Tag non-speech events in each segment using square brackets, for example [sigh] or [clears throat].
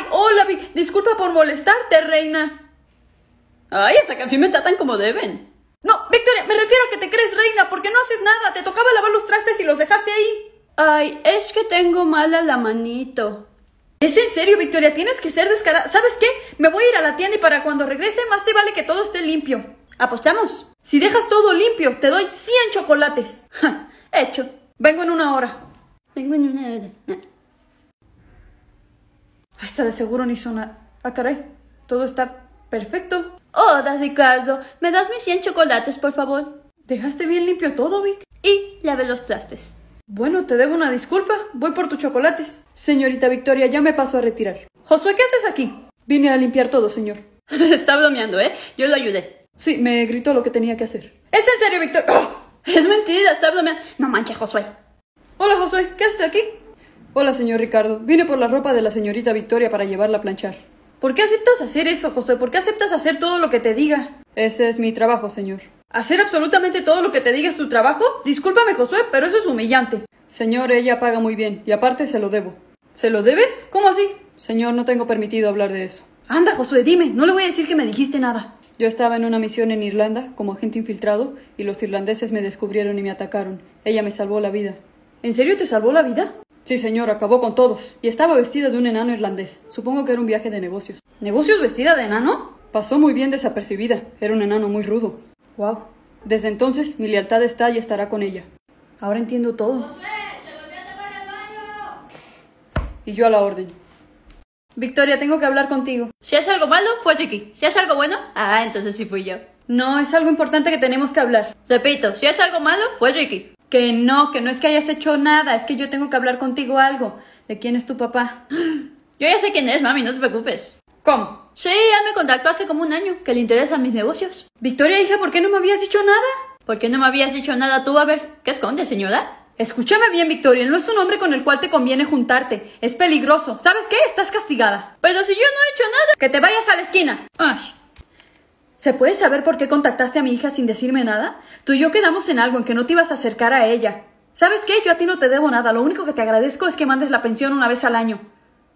Ay, hola. Disculpa por molestarte, reina. Ay, hasta que a mí me tratan como deben. No, Victoria, me refiero a que te crees reina porque no haces nada. Te tocaba lavar los trastes y los dejaste ahí. Ay, es que tengo mala la manito. ¿Es en serio, Victoria? Tienes que ser descarada. ¿Sabes qué? Me voy a ir a la tienda y para cuando regrese, más te vale que todo esté limpio. ¿Apostamos? Si dejas todo limpio, te doy 100 chocolates. Ja, hecho. Vengo en una hora. Vengo en una hora. Esta de seguro ni zona. Ah, caray. Todo está perfecto. Hola, Ricardo. ¿Me das mis 100 chocolates, por favor? ¿Dejaste bien limpio todo, Vic? Y lave los trastes. Bueno, te debo una disculpa. Voy por tus chocolates. Señorita Victoria, ya me paso a retirar. Josué, ¿qué haces aquí? Vine a limpiar todo, señor. [laughs] Está bromeando, ¿eh? Yo lo ayudé. Sí, me gritó lo que tenía que hacer. ¿Es en serio, Victoria? ¡Oh! Es mentira, está bromeando. No manches, Josué. Hola, Josué. ¿Qué haces aquí? Hola, señor Ricardo. Vine por la ropa de la señorita Victoria para llevarla a planchar. ¿Por qué aceptas hacer eso, Josué? ¿Por qué aceptas hacer todo lo que te diga? Ese es mi trabajo, señor. ¿Hacer absolutamente todo lo que te diga es tu trabajo? Discúlpame, Josué, pero eso es humillante. Señor, ella paga muy bien, y aparte se lo debo. ¿Se lo debes? ¿Cómo así? Señor, no tengo permitido hablar de eso. Anda, Josué, dime, no le voy a decir que me dijiste nada. Yo estaba en una misión en Irlanda como agente infiltrado y los irlandeses me descubrieron y me atacaron. Ella me salvó la vida. ¿En serio te salvó la vida? Sí, señor, acabó con todos. Y estaba vestida de un enano irlandés. Supongo que era un viaje de negocios. ¿Negocios vestida de enano? Pasó muy bien desapercibida. Era un enano muy rudo. Wow. Desde entonces mi lealtad está y estará con ella. Ahora entiendo todo. Y yo a la orden. Victoria, tengo que hablar contigo. Si es algo malo, fue Ricky. Si es algo bueno, ah, entonces sí fui yo. No, es algo importante que tenemos que hablar. Repito, si es algo malo, fue Ricky. Que no, que no es que hayas hecho nada, es que yo tengo que hablar contigo algo. ¿De quién es tu papá? [gasps] Yo ya sé quién es, mami, no te preocupes. ¿Cómo? Sí, él me contactó hace como un año, que le interesan mis negocios. Victoria, hija, ¿por qué no me habías dicho nada? ¿Por qué no me habías dicho nada tú? A ver, ¿qué escondes, señora? Escúchame bien, Victoria, no es un hombre con el cual te conviene juntarte. Es peligroso. ¿Sabes qué? Estás castigada. Pero si yo no he hecho nada. Que te vayas a la esquina. Ay. ¿Se puede saber por qué contactaste a mi hija sin decirme nada? Tú y yo quedamos en algo en que no te ibas a acercar a ella. ¿Sabes qué? Yo a ti no te debo nada. Lo único que te agradezco es que mandes la pensión una vez al año.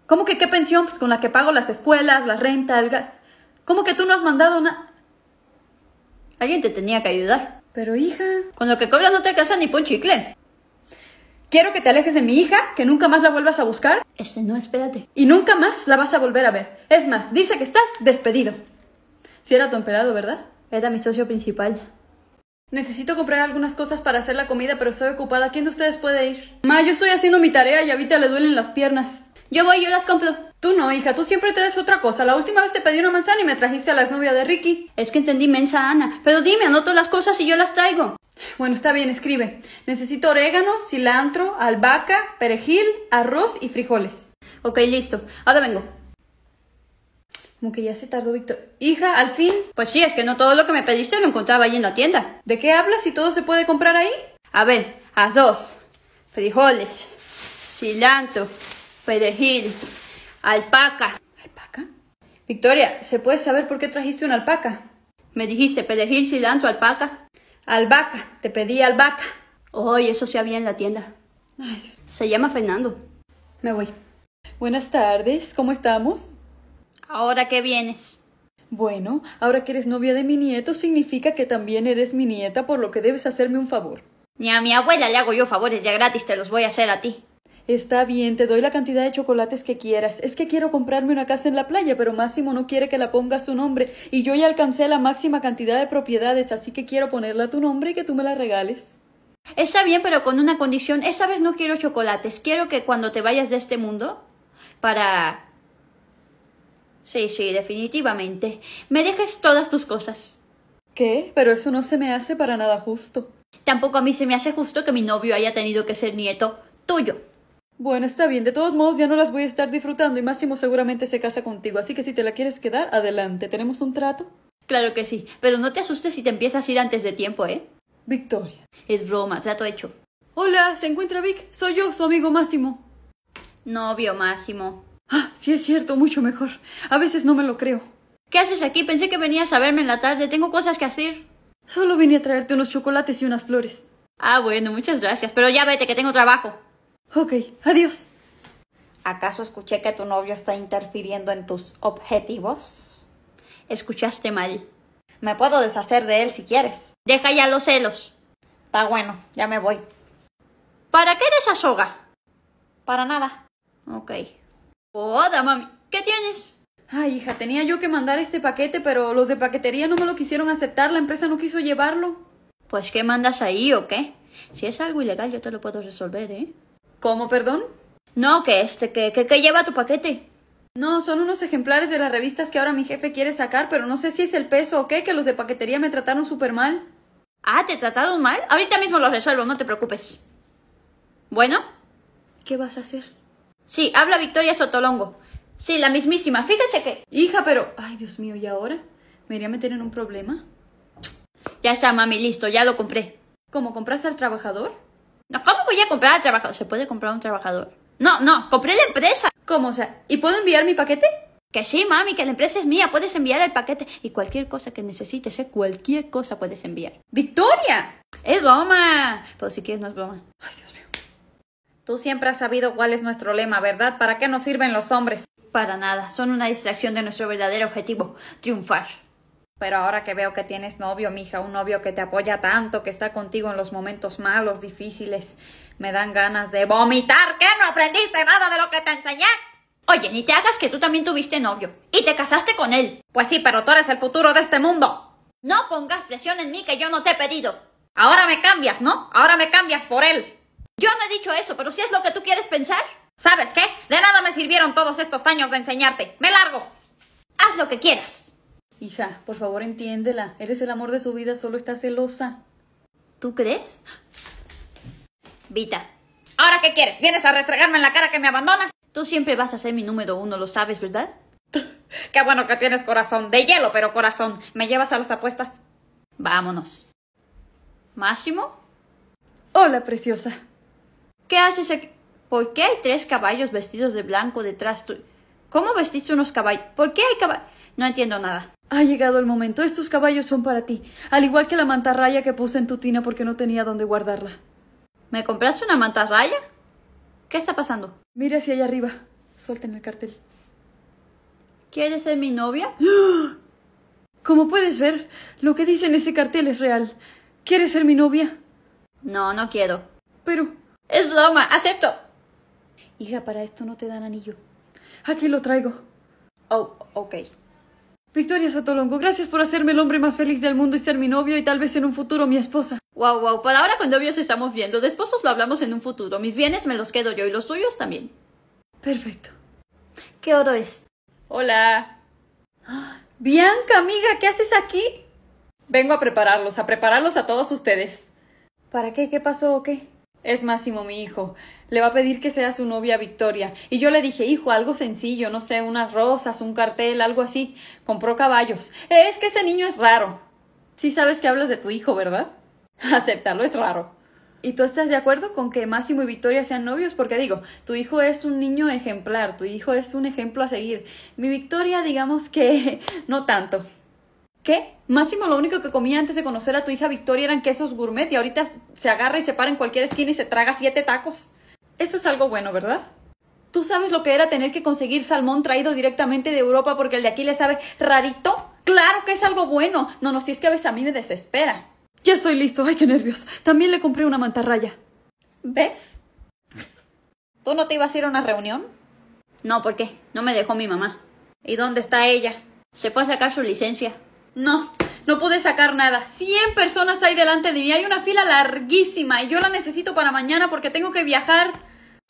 ¿Cómo que qué pensión? Pues con la que pago las escuelas, la renta, el gas. ¿Cómo que tú no has mandado una...? Alguien te tenía que ayudar. Pero hija... Con lo que cobras no te alcanza ni por chicle. Quiero que te alejes de mi hija, que nunca más la vuelvas a buscar. Este no, espérate. Y nunca más la vas a volver a ver. Es más, dice que estás despedido. Si era tu ¿verdad? Era mi socio principal. Necesito comprar algunas cosas para hacer la comida, pero estoy ocupada. ¿Quién de ustedes puede ir? Ma, yo estoy haciendo mi tarea y a Vita le duelen las piernas. Yo voy, yo las compro. Tú no, hija, tú siempre traes otra cosa. La última vez te pedí una manzana y me trajiste a la exnovia de Ricky. Es que entendí mensa Ana. Pero dime, anoto las cosas y yo las traigo. Bueno, está bien, escribe. Necesito orégano, cilantro, albahaca, perejil, arroz y frijoles. Ok, listo. Ahora vengo. Como que ya se tardó Víctor. Hija, al fin. Pues sí, es que no todo lo que me pediste lo encontraba ahí en la tienda. ¿De qué hablas si todo se puede comprar ahí? A ver, arroz, frijoles, cilantro, perejil, alpaca. ¿Alpaca? Victoria, ¿se puede saber por qué trajiste una alpaca? Me dijiste perejil, cilantro, alpaca. Albahaca, te pedí albahaca. Oye, eso sí había en la tienda. Ay, Dios. Se llama Fernando. Me voy. Buenas tardes, ¿cómo estamos? ¿Ahora qué vienes? Bueno, ahora que eres novia de mi nieto, significa que también eres mi nieta, por lo que debes hacerme un favor. Ni a mi abuela le hago yo favores ya gratis, te los voy a hacer a ti. Está bien, te doy la cantidad de chocolates que quieras. Es que quiero comprarme una casa en la playa, pero Máximo no quiere que la ponga a su nombre. Y yo ya alcancé la máxima cantidad de propiedades, así que quiero ponerla a tu nombre y que tú me la regales. Está bien, pero con una condición. Esta vez no quiero chocolates. Quiero que cuando te vayas de este mundo, para... Sí, sí, definitivamente. Me dejes todas tus cosas. ¿Qué? Pero eso no se me hace para nada justo. Tampoco a mí se me hace justo que mi novio haya tenido que ser nieto tuyo. Bueno, está bien. De todos modos, ya no las voy a estar disfrutando y Máximo seguramente se casa contigo. Así que si te la quieres quedar, adelante. ¿Tenemos un trato? Claro que sí, pero no te asustes si te empiezas a ir antes de tiempo, ¿eh? Victoria. Es broma, trato hecho. Hola, ¿se encuentra Vic? Soy yo, su amigo Máximo. Novio Máximo. Ah, sí es cierto, mucho mejor. A veces no me lo creo. ¿Qué haces aquí? Pensé que venías a verme en la tarde. Tengo cosas que hacer. Solo vine a traerte unos chocolates y unas flores. Ah, bueno, muchas gracias. Pero ya vete, que tengo trabajo. Ok, adiós. ¿Acaso escuché que tu novio está interfiriendo en tus objetivos? Escuchaste mal. Me puedo deshacer de él si quieres. Deja ya los celos. Está bueno, ya me voy. ¿Para qué eres esa soga? Para nada. Ok. Hola, mami. ¿Qué tienes? Ay, hija, tenía yo que mandar este paquete, pero los de paquetería no me lo quisieron aceptar, la empresa no quiso llevarlo. Pues, ¿qué mandas ahí o qué? Si es algo ilegal, yo te lo puedo resolver, ¿eh? ¿Cómo, perdón? No, que este, que, que, que lleva tu paquete. No, son unos ejemplares de las revistas que ahora mi jefe quiere sacar, pero no sé si es el peso o qué, que los de paquetería me trataron súper mal. Ah, ¿te trataron mal? Ahorita mismo lo resuelvo, no te preocupes. Bueno, ¿Qué vas a hacer? Sí, habla Victoria Sotolongo. Sí, la mismísima. Fíjese que... Hija, pero... Ay, Dios mío, ¿y ahora? ¿Me iría a meter en un problema? Ya está, mami, listo, ya lo compré. ¿Cómo compraste al trabajador? No, ¿cómo voy a comprar al trabajador? ¿Se puede comprar un trabajador? No, no, compré la empresa. ¿Cómo? O sea, ¿y puedo enviar mi paquete? Que sí, mami, que la empresa es mía, puedes enviar el paquete y cualquier cosa que necesites, ¿eh? cualquier cosa puedes enviar. ¡Victoria! Es broma, pero si quieres no es broma. Ay, Dios. Tú siempre has sabido cuál es nuestro lema, ¿verdad? ¿Para qué nos sirven los hombres? Para nada, son una distracción de nuestro verdadero objetivo, triunfar. Pero ahora que veo que tienes novio, mija, un novio que te apoya tanto, que está contigo en los momentos malos, difíciles, me dan ganas de vomitar. ¿Qué? ¿No aprendiste nada de lo que te enseñé? Oye, ni te hagas que tú también tuviste novio y te casaste con él. Pues sí, pero tú eres el futuro de este mundo. No pongas presión en mí que yo no te he pedido. Ahora me cambias, ¿no? Ahora me cambias por él. Yo no he dicho eso, pero si es lo que tú quieres pensar, ¿Sabes qué? De nada me sirvieron todos estos años de enseñarte. Me largo. haz lo que quieras. Hija, por favor entiéndela. Eres el amor de su vida, solo está celosa. ¿Tú crees? Vita, ¿Ahora qué quieres? ¿Vienes a restregarme en la cara que me abandonas? tú siempre vas a ser mi número uno, lo sabes, ¿verdad? [laughs] Qué bueno que tienes corazón. De hielo, pero corazón. ¿Me llevas a las apuestas? Vámonos. ¿Máximo? Hola, preciosa. ¿Qué haces aquí? ¿Por qué hay tres caballos vestidos de blanco detrás tuyo? ¿Cómo vestiste unos caballos? ¿Por qué hay caballos? No entiendo nada. Ha llegado el momento. Estos caballos son para ti. Al igual que la mantarraya que puse en tu tina porque no tenía dónde guardarla. ¿Me compraste una mantarraya? ¿Qué está pasando? Mira hacia allá arriba. Suelten el cartel. ¿Quieres ser mi novia? [gasps] Como puedes ver, lo que dice en ese cartel es real. ¿Quieres ser mi novia? No, no quiero. Pero, Es broma, acepto. hija, para esto no te dan anillo. Aquí lo traigo. Oh, ok. Victoria Sotolongo, gracias por hacerme el hombre más feliz del mundo y ser mi novio y tal vez en un futuro mi esposa. Wow, wow, por ahora con novios estamos viendo. De esposos lo hablamos en un futuro. Mis bienes me los quedo yo y los suyos también. Perfecto. ¿Qué oro es? Hola. Bianca, amiga, ¿qué haces aquí? Vengo a prepararlos, a prepararlos a todos ustedes. ¿Para qué? ¿Qué pasó o qué? Es Máximo, mi hijo. Le va a pedir que sea su novia Victoria. Y yo le dije, hijo, algo sencillo, no sé, unas rosas, un cartel, algo así. Compró caballos. Es que ese niño es raro. Sí sabes que hablas de tu hijo, ¿verdad? [laughs] Aceptarlo es raro. ¿Y tú estás de acuerdo con que Máximo y Victoria sean novios? Porque digo, tu hijo es un niño ejemplar, tu hijo es un ejemplo a seguir. Mi Victoria, digamos que [laughs] no tanto. ¿Qué? Máximo lo único que comía antes de conocer a tu hija Victoria eran quesos gourmet y ahorita se agarra y se para en cualquier esquina y se traga siete tacos. Eso es algo bueno, ¿verdad? ¿Tú sabes lo que era tener que conseguir salmón traído directamente de Europa porque el de aquí le sabe rarito? Claro que es algo bueno. No, no, si es que a veces a mí me desespera. Ya estoy listo. Ay, qué nervios. También le compré una mantarraya. ¿Ves? ¿Tú no te ibas a ir a una reunión? No, ¿por qué? No me dejó mi mamá. ¿Y dónde está ella? Se fue a sacar su licencia. No, no pude sacar nada. Cien personas hay delante de mí. Hay una fila larguísima y yo la necesito para mañana porque tengo que viajar.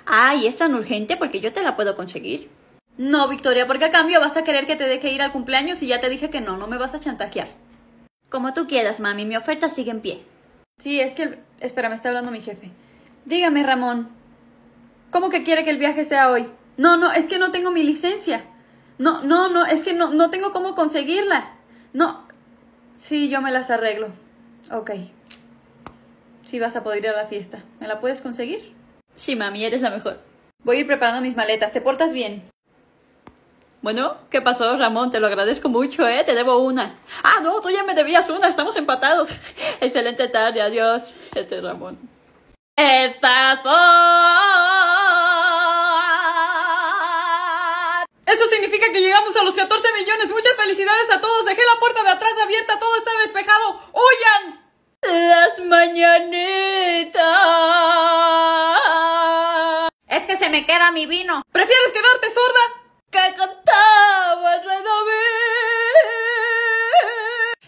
Ah, ¿y es tan urgente? Porque yo te la puedo conseguir. No, Victoria, porque a cambio vas a querer que te deje ir al cumpleaños y ya te dije que no, no me vas a chantajear. Como tú quieras, mami, mi oferta sigue en pie. Sí, es que... Espera, me está hablando mi jefe. Dígame, Ramón. ¿Cómo que quiere que el viaje sea hoy? No, no, es que no tengo mi licencia. No, no, no, es que no, no tengo cómo conseguirla. No. Sí, yo me las arreglo. Ok. Sí vas a poder ir a la fiesta. ¿Me la puedes conseguir? Sí, mami, eres la mejor. Voy a ir preparando mis maletas. ¿Te portas bien? Bueno, ¿qué pasó, Ramón? Te lo agradezco mucho, ¿eh? Te debo una. Ah, no, tú ya me debías una, estamos empatados. [laughs] Excelente tarde, adiós. Este es Ramón. Estas significa que llegamos a los 14 millones. Muchas felicidades a todos. Dejé la puerta de atrás abierta. Todo está despejado. ¡Huyan! Las mañanitas. Es que se me queda mi vino. ¿Prefieres quedarte sorda? Que cantaba Redobé.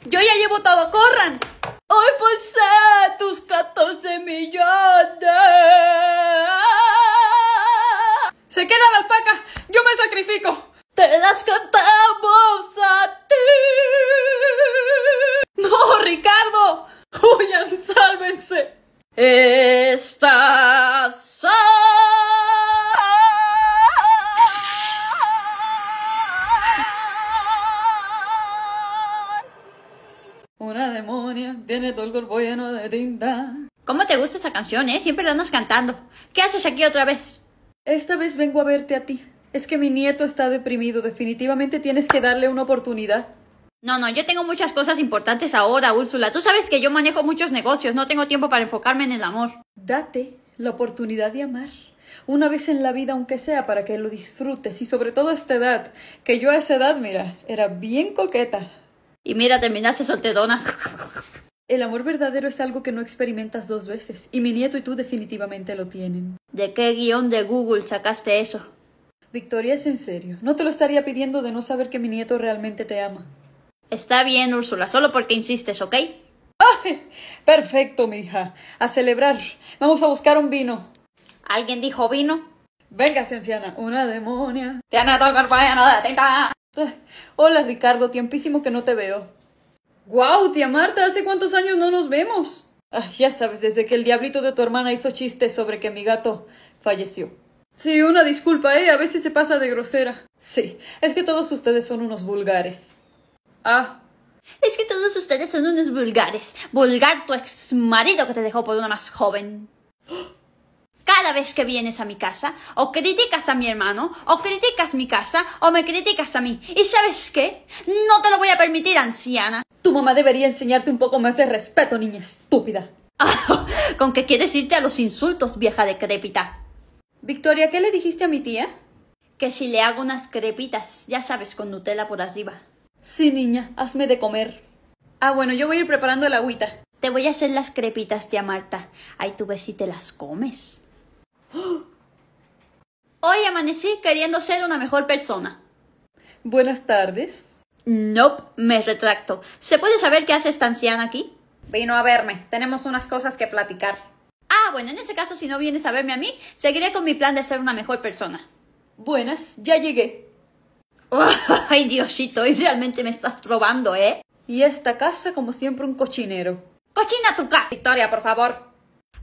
Yo ya llevo todo. ¡Corran! Hoy posee tus 14 millones. Se queda la alpaca. Yo me sacrifico. Te las cantamos a ti. No, Ricardo. Huyan, sálvense. Estas son Una demonia tiene todo el cuerpo lleno de tinta. ¿Cómo te gusta esa canción, eh? Siempre la andas cantando. ¿Qué haces aquí otra vez? Esta vez vengo a verte a ti. Es que mi nieto está deprimido. Definitivamente tienes que darle una oportunidad. No, no, yo tengo muchas cosas importantes ahora, Úrsula. Tú sabes que yo manejo muchos negocios, no tengo tiempo para enfocarme en el amor. Date la oportunidad de amar. Una vez en la vida, aunque sea, para que lo disfrutes. Y sobre todo a esta edad. Que yo a esa edad, mira, era bien coqueta. Y mira, terminaste solterona. El amor verdadero es algo que no experimentas dos veces. Y mi nieto y tú definitivamente lo tienen. ¿De qué guion de Google sacaste eso? Victoria, es en serio. No te lo estaría pidiendo de no saber que mi nieto realmente te ama. Está bien, Úrsula, solo porque insistes, ¿ok? ¡Ay! Perfecto, mija. A celebrar. Vamos a buscar un vino. ¿Alguien dijo vino? Venga, anciana. Una demonia. Tiene todo el cuerpo lleno de tinta. Hola, Ricardo. Tiempísimo que no te veo. ¡Guau, tía Marta! ¿Hace cuántos años no nos vemos? Ah, ya sabes, desde que el diablito de tu hermana hizo chistes sobre que mi gato falleció. Sí, una disculpa, ¿eh? A veces se pasa de grosera. Sí, es que todos ustedes son unos vulgares. Ah, Es que todos ustedes son unos vulgares. Vulgar tu ex marido que te dejó por una más joven. Cada vez que vienes a mi casa, o criticas a mi hermano, o criticas mi casa, o me criticas a mí. ¿Y sabes qué? No te lo voy a permitir, anciana. Tu mamá debería enseñarte un poco más de respeto, niña estúpida. [laughs] Con que quieres irte a los insultos, vieja decrépita. Victoria, ¿qué le dijiste a mi tía? Que si le hago unas crepitas, ya sabes, con Nutella por arriba. Sí, niña, hazme de comer. Ah, bueno, yo voy a ir preparando el agüita. Te voy a hacer las crepitas, tía Marta. Ahí tú ves si te las comes. [gasps] Hoy amanecí queriendo ser una mejor persona. Buenas tardes. Nope, me retracto. ¿Se puede saber qué hace esta anciana aquí? Vino a verme. Tenemos unas cosas que platicar. Ah, bueno, en ese caso, si no vienes a verme a mí, seguiré con mi plan de ser una mejor persona. Buenas, ya llegué. [laughs] Ay, Diosito, y realmente me estás probando, ¿eh? Y esta casa, como siempre, un cochinero. ¡Cochina tu ca! Victoria, por favor.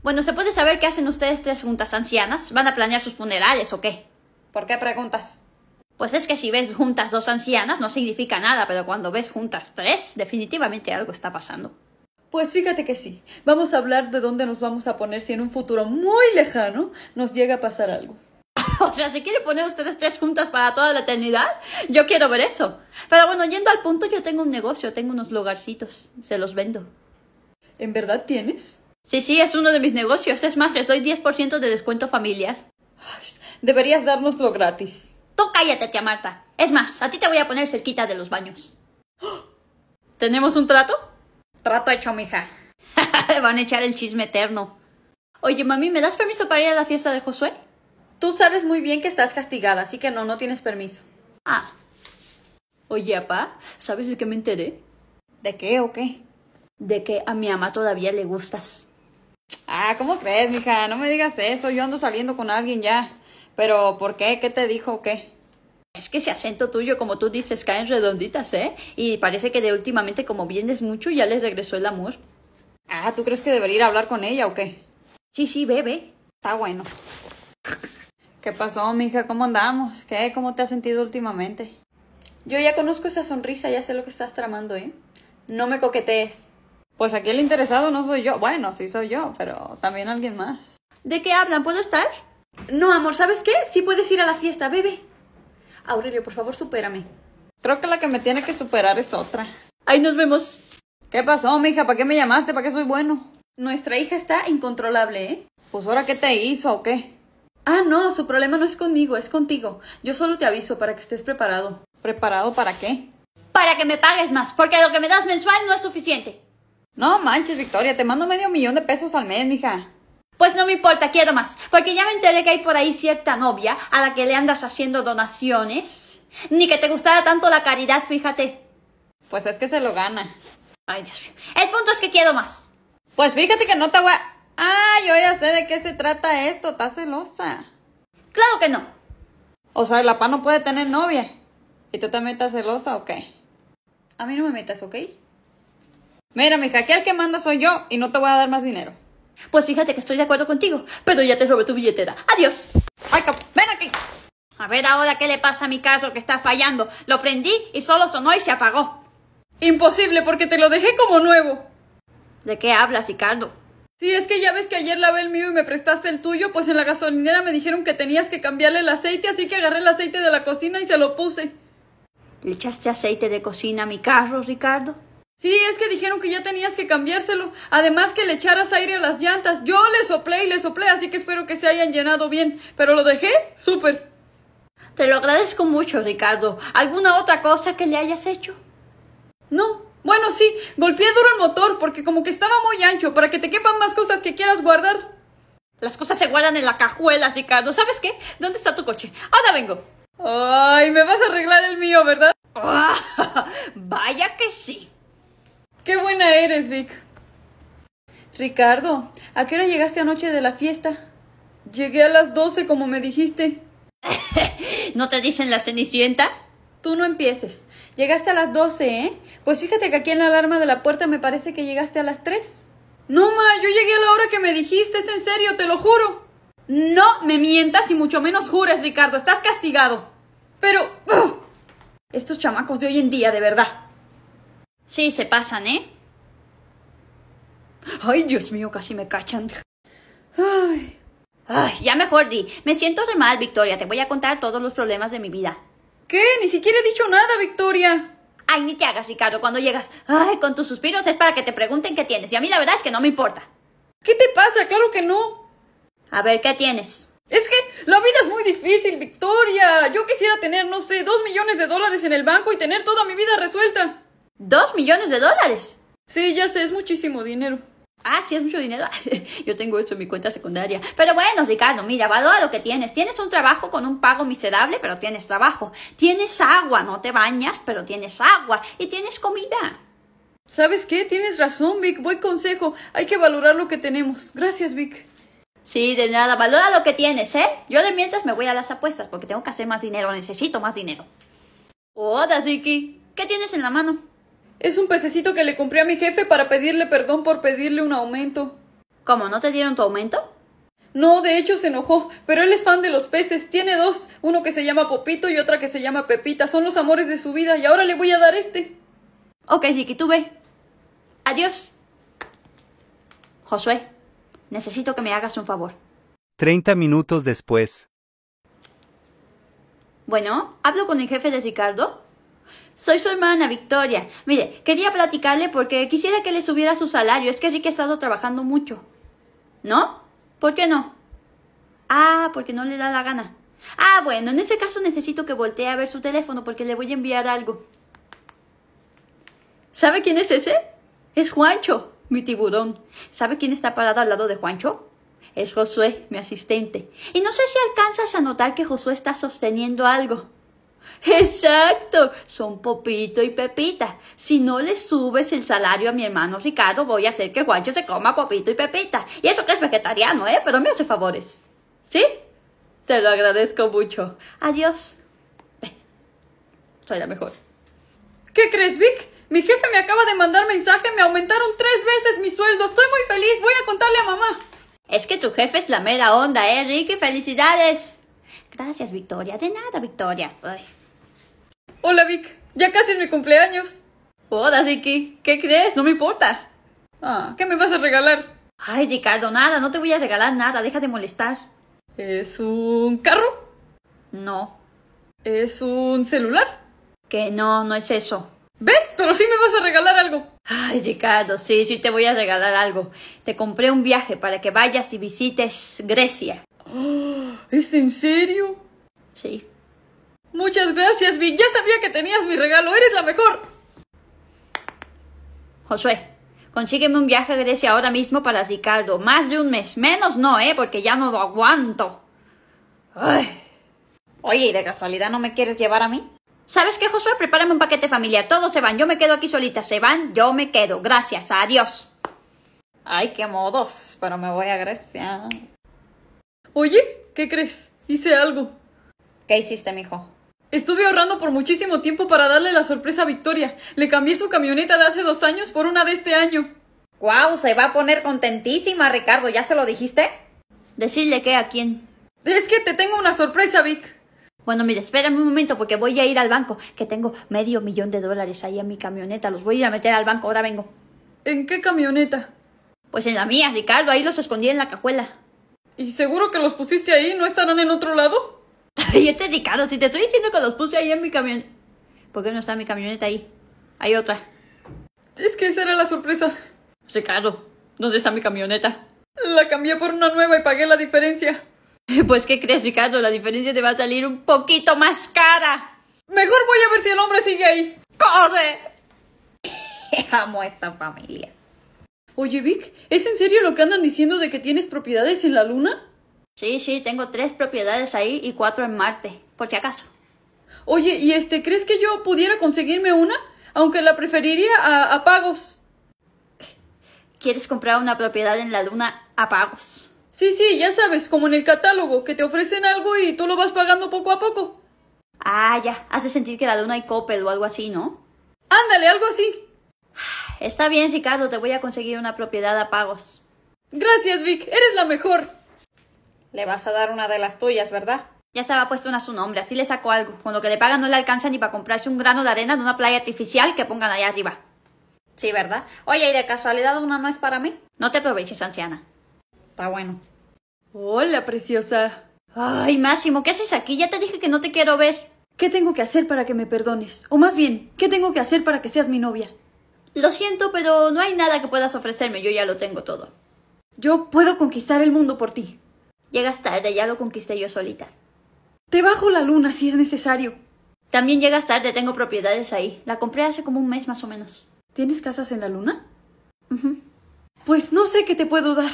Bueno, ¿se puede saber qué hacen ustedes tres juntas ancianas? ¿Van a planear sus funerales o qué? ¿Por qué preguntas? Pues es que si ves juntas dos ancianas no significa nada, pero cuando ves juntas tres, definitivamente algo está pasando. Pues fíjate que sí. Vamos a hablar de dónde nos vamos a poner si en un futuro muy lejano nos llega a pasar algo. [laughs] O sea, ¿se quiere poner ustedes tres juntas para toda la eternidad? Yo quiero ver eso. Pero bueno, yendo al punto, yo tengo un negocio, tengo unos lugarcitos. Se los vendo. ¿En verdad tienes? Sí, sí, es uno de mis negocios. Es más, les doy 10% de descuento familiar. Ay, deberías dárnoslo gratis. Tú cállate, tía Marta. Es más, a ti te voy a poner cerquita de los baños. ¿Tenemos un trato? Trato hecho, mija. [laughs] Van a echar el chisme eterno. Oye, mami, ¿me das permiso para ir a la fiesta de Josué? Tú sabes muy bien que estás castigada, así que no, no tienes permiso. Ah. Oye, papá, ¿sabes de qué me enteré? ¿De qué o qué? De que a mi ama todavía le gustas. Ah, ¿cómo crees, mija? No me digas eso. Yo ando saliendo con alguien ya. Pero, ¿por qué? ¿Qué te dijo o qué? Es que ese acento tuyo, como tú dices, caen redonditas, ¿eh? Y parece que de últimamente, como vienes mucho, ya les regresó el amor. Ah, ¿tú crees que debería ir a hablar con ella o qué? Sí, sí, bebe. Está bueno. ¿Qué pasó, mija? ¿Cómo andamos? ¿Qué? ¿Cómo te has sentido últimamente? Yo ya conozco esa sonrisa, ya sé lo que estás tramando, ¿eh? No me coquetees. Pues aquí el interesado no soy yo. Bueno, sí soy yo, pero también alguien más. ¿De qué hablan? ¿Puedo estar? No, amor, ¿sabes qué? Sí puedes ir a la fiesta, bebe. Aurelio, por favor, supérame. Creo que la que me tiene que superar es otra. Ahí nos vemos. ¿Qué pasó, mija? ¿Para qué me llamaste? ¿Para qué soy bueno? Nuestra hija está incontrolable, ¿eh? Pues ahora qué te hizo o qué? Ah, no, su problema no es conmigo, es contigo. Yo solo te aviso para que estés preparado. ¿Preparado para qué? Para que me pagues más, porque lo que me das mensual no es suficiente. No manches, Victoria, te mando medio millón de pesos al mes, mija. Pues no me importa, quiero más, porque ya me enteré que hay por ahí cierta novia a la que le andas haciendo donaciones. Ni que te gustara tanto la caridad, fíjate. Pues es que se lo gana. Ay, Dios mío. El punto es que quiero más. Pues fíjate que no te voy a... Ah, yo ya sé de qué se trata esto, estás celosa. Claro que no. O sea, la pa no puede tener novia. ¿Y tú también estás celosa o qué? A mí no me metas, ¿ok? Mira, mija, aquí el que manda soy yo y no te voy a dar más dinero. Pues fíjate que estoy de acuerdo contigo, pero ya te robé tu billetera. Adiós. Ay, ven aquí. A ver ahora qué le pasa a mi caso que está fallando. Lo prendí y solo sonó y se apagó. Imposible, porque te lo dejé como nuevo. ¿De qué hablas, Ricardo? Sí, es que ya ves que ayer lavé el mío y me prestaste el tuyo, pues en la gasolinera me dijeron que tenías que cambiarle el aceite, así que agarré el aceite de la cocina y se lo puse. ¿Le echaste aceite de cocina a mi carro, Ricardo? Sí, es que dijeron que ya tenías que cambiárselo. Además que le echaras aire a las llantas. Yo le soplé y le soplé, así que espero que se hayan llenado bien. Pero lo dejé súper. Te lo agradezco mucho, Ricardo. ¿Alguna otra cosa que le hayas hecho? No. Bueno, sí, golpeé duro el motor porque como que estaba muy ancho para que te quepan más cosas que quieras guardar. Las cosas se guardan en la cajuela, Ricardo. ¿Sabes qué? ¿Dónde está tu coche? Ahora vengo. Ay, me vas a arreglar el mío, ¿verdad? Ah, [laughs] vaya que sí. Qué buena eres, Vic. Ricardo, ¿a qué hora llegaste anoche de la fiesta? Llegué a las 12 como me dijiste. [laughs] ¿No te dicen la cenicienta? Tú no empieces. Llegaste a las 12, ¿eh? Pues fíjate que aquí en la alarma de la puerta me parece que llegaste a las 3. No, ma, yo llegué a la hora que me dijiste, es en serio, te lo juro. No me mientas y mucho menos jures, Ricardo, estás castigado. Pero... Estos chamacos de hoy en día, de verdad. Sí, se pasan, ¿eh? Ay, Dios mío, casi me cachan. Ay. Ay, ya mejor di. Me siento re mal, Victoria. Te voy a contar todos los problemas de mi vida. ¿Qué? Ni siquiera he dicho nada, Victoria. Ay, ni te hagas, Ricardo. Cuando llegas, ay, con tus suspiros es para que te pregunten qué tienes. Y a mí la verdad es que no me importa. ¿Qué te pasa? Claro que no. A ver, ¿qué tienes? Es que la vida es muy difícil, Victoria. Yo quisiera tener, no sé, dos millones de dólares en el banco y tener toda mi vida resuelta. ¿Dos millones de dólares? Sí, ya sé, es muchísimo dinero. Ah, sí, es mucho dinero. [laughs] Yo tengo eso en mi cuenta secundaria. Pero bueno, Ricardo, mira, valora lo que tienes. Tienes un trabajo con un pago miserable, pero tienes trabajo. Tienes agua, no te bañas, pero tienes agua. Y tienes comida. ¿Sabes qué? Tienes razón, Vic. Buen consejo. Hay que valorar lo que tenemos. Gracias, Vic. Sí, de nada, valora lo que tienes, ¿eh? Yo de mientras me voy a las apuestas porque tengo que hacer más dinero, necesito más dinero. Hola, Ziki. ¿Qué tienes en la mano? Es un pececito que le compré a mi jefe para pedirle perdón por pedirle un aumento. ¿Cómo, no te dieron tu aumento? No, de hecho se enojó, pero él es fan de los peces. Tiene dos, uno que se llama Popito y otra que se llama Pepita. Son los amores de su vida y ahora le voy a dar este. Ok, Ziki, tú ve. Adiós. Josué, necesito que me hagas un favor. 30 minutos después. Bueno, ¿hablo con el jefe de Ricardo? Soy su hermana, Victoria. Mire, quería platicarle porque quisiera que le subiera su salario. Es que Rick ha estado trabajando mucho. ¿No? ¿Por qué no? Ah, porque no le da la gana. Ah, bueno, en ese caso necesito que voltee a ver su teléfono porque le voy a enviar algo. ¿Sabe quién es ese? Es Juancho, mi tiburón. ¿Sabe quién está parado al lado de Juancho? Es Josué, mi asistente. Y no sé si alcanzas a notar que Josué está sosteniendo algo. Exacto, son Popito y Pepita. Si no le subes el salario a mi hermano Ricardo, voy a hacer que Juancho se coma Popito y Pepita. Y eso que es vegetariano, ¿eh? Pero me hace favores. ¿Sí? Te lo agradezco mucho. Adiós. Eh, soy la mejor. ¿Qué crees, Vic? Mi jefe me acaba de mandar mensaje, me aumentaron tres veces mi sueldo. Estoy muy feliz, voy a contarle a mamá. Es que tu jefe es la mera onda, ¿eh, Ricky? ¡Felicidades! Gracias, Victoria. De nada, Victoria. Ay. Hola, Vic. Ya casi es mi cumpleaños. Hola, Ricky. ¿Qué crees? No me importa. Ah, ¿qué me vas a regalar? Ay, Ricardo, nada. No te voy a regalar nada. Deja de molestar. ¿Es un carro? No. ¿Es un celular? Que no, no es eso. ¿Ves? Pero sí me vas a regalar algo. Ay, Ricardo, sí, sí te voy a regalar algo. Te compré un viaje para que vayas y visites Grecia. [gasps] ¿Es en serio? Sí. Muchas gracias, Vic. Ya sabía que tenías mi regalo. Eres la mejor. Josué, consígueme un viaje a Grecia ahora mismo para Ricardo. Más de un mes. Menos no, ¿eh? Porque ya no lo aguanto. Ay. Oye, ¿y de casualidad no me quieres llevar a mí? ¿Sabes qué, Josué? Prepárame un paquete familiar. Todos se van. Yo me quedo aquí solita. Se van, yo me quedo. Gracias. Adiós. Ay, qué modos, pero me voy a Grecia. Oye, ¿qué crees? Hice algo. ¿Qué hiciste, mijo? Estuve ahorrando por muchísimo tiempo para darle la sorpresa a Victoria. Le cambié su camioneta de hace dos años por una de este año. ¡Guau! Se va a poner contentísima, Ricardo. ¿Ya se lo dijiste? Decirle que a quién. Es que te tengo una sorpresa, Vic. Bueno, mira, espérame un momento porque voy a ir al banco, que tengo medio millón de dólares ahí en mi camioneta. Los voy a ir a meter al banco, ahora vengo. ¿En qué camioneta? Pues en la mía, Ricardo, ahí los escondí en la cajuela. ¿Y seguro que los pusiste ahí? ¿No estarán en otro lado? Y este Ricardo, si te estoy diciendo que los puse ahí en mi camioneta. ¿Por qué no está mi camioneta ahí? Hay otra. Es que esa era la sorpresa. Ricardo, ¿dónde está mi camioneta? La cambié por una nueva y pagué la diferencia. [laughs] Pues, ¿qué crees, Ricardo? La diferencia te va a salir un poquito más cara. Mejor voy a ver si el hombre sigue ahí. ¡Corre! [laughs] Amo esta familia. Oye, Vic, ¿es en serio lo que andan diciendo de que tienes propiedades en la luna? Sí, sí, tengo tres propiedades ahí y cuatro en Marte, por si acaso. Oye, ¿y este, crees que yo pudiera conseguirme una? Aunque la preferiría a, a pagos. ¿Quieres comprar una propiedad en la luna a pagos? Sí, sí, ya sabes, como en el catálogo, que te ofrecen algo y tú lo vas pagando poco a poco. Ah, ya, hace sentir que la luna hay Coppel o algo así, ¿no? Ándale, algo así. Está bien, Ricardo, te voy a conseguir una propiedad a pagos. Gracias, Vic, eres la mejor. Le vas a dar una de las tuyas, ¿verdad? Ya estaba puesto una a su nombre, así le saco algo. Con lo que le pagan no le alcanza ni para comprarse un grano de arena de una playa artificial que pongan allá arriba. Sí, ¿verdad? Oye, ¿y de casualidad una no es para mí? No te aproveches, anciana. Está bueno. Hola, preciosa. Ay, Máximo, ¿qué haces aquí? Ya te dije que no te quiero ver. ¿Qué tengo que hacer para que me perdones? O más bien, ¿qué tengo que hacer para que seas mi novia? Lo siento, pero no hay nada que puedas ofrecerme, yo ya lo tengo todo. Yo puedo conquistar el mundo por ti. Llegas tarde, ya lo conquisté yo solita. Te bajo la luna si es necesario. También llegas tarde, tengo propiedades ahí. La compré hace como un mes más o menos. ¿Tienes casas en la luna? Pues no sé qué te puedo dar.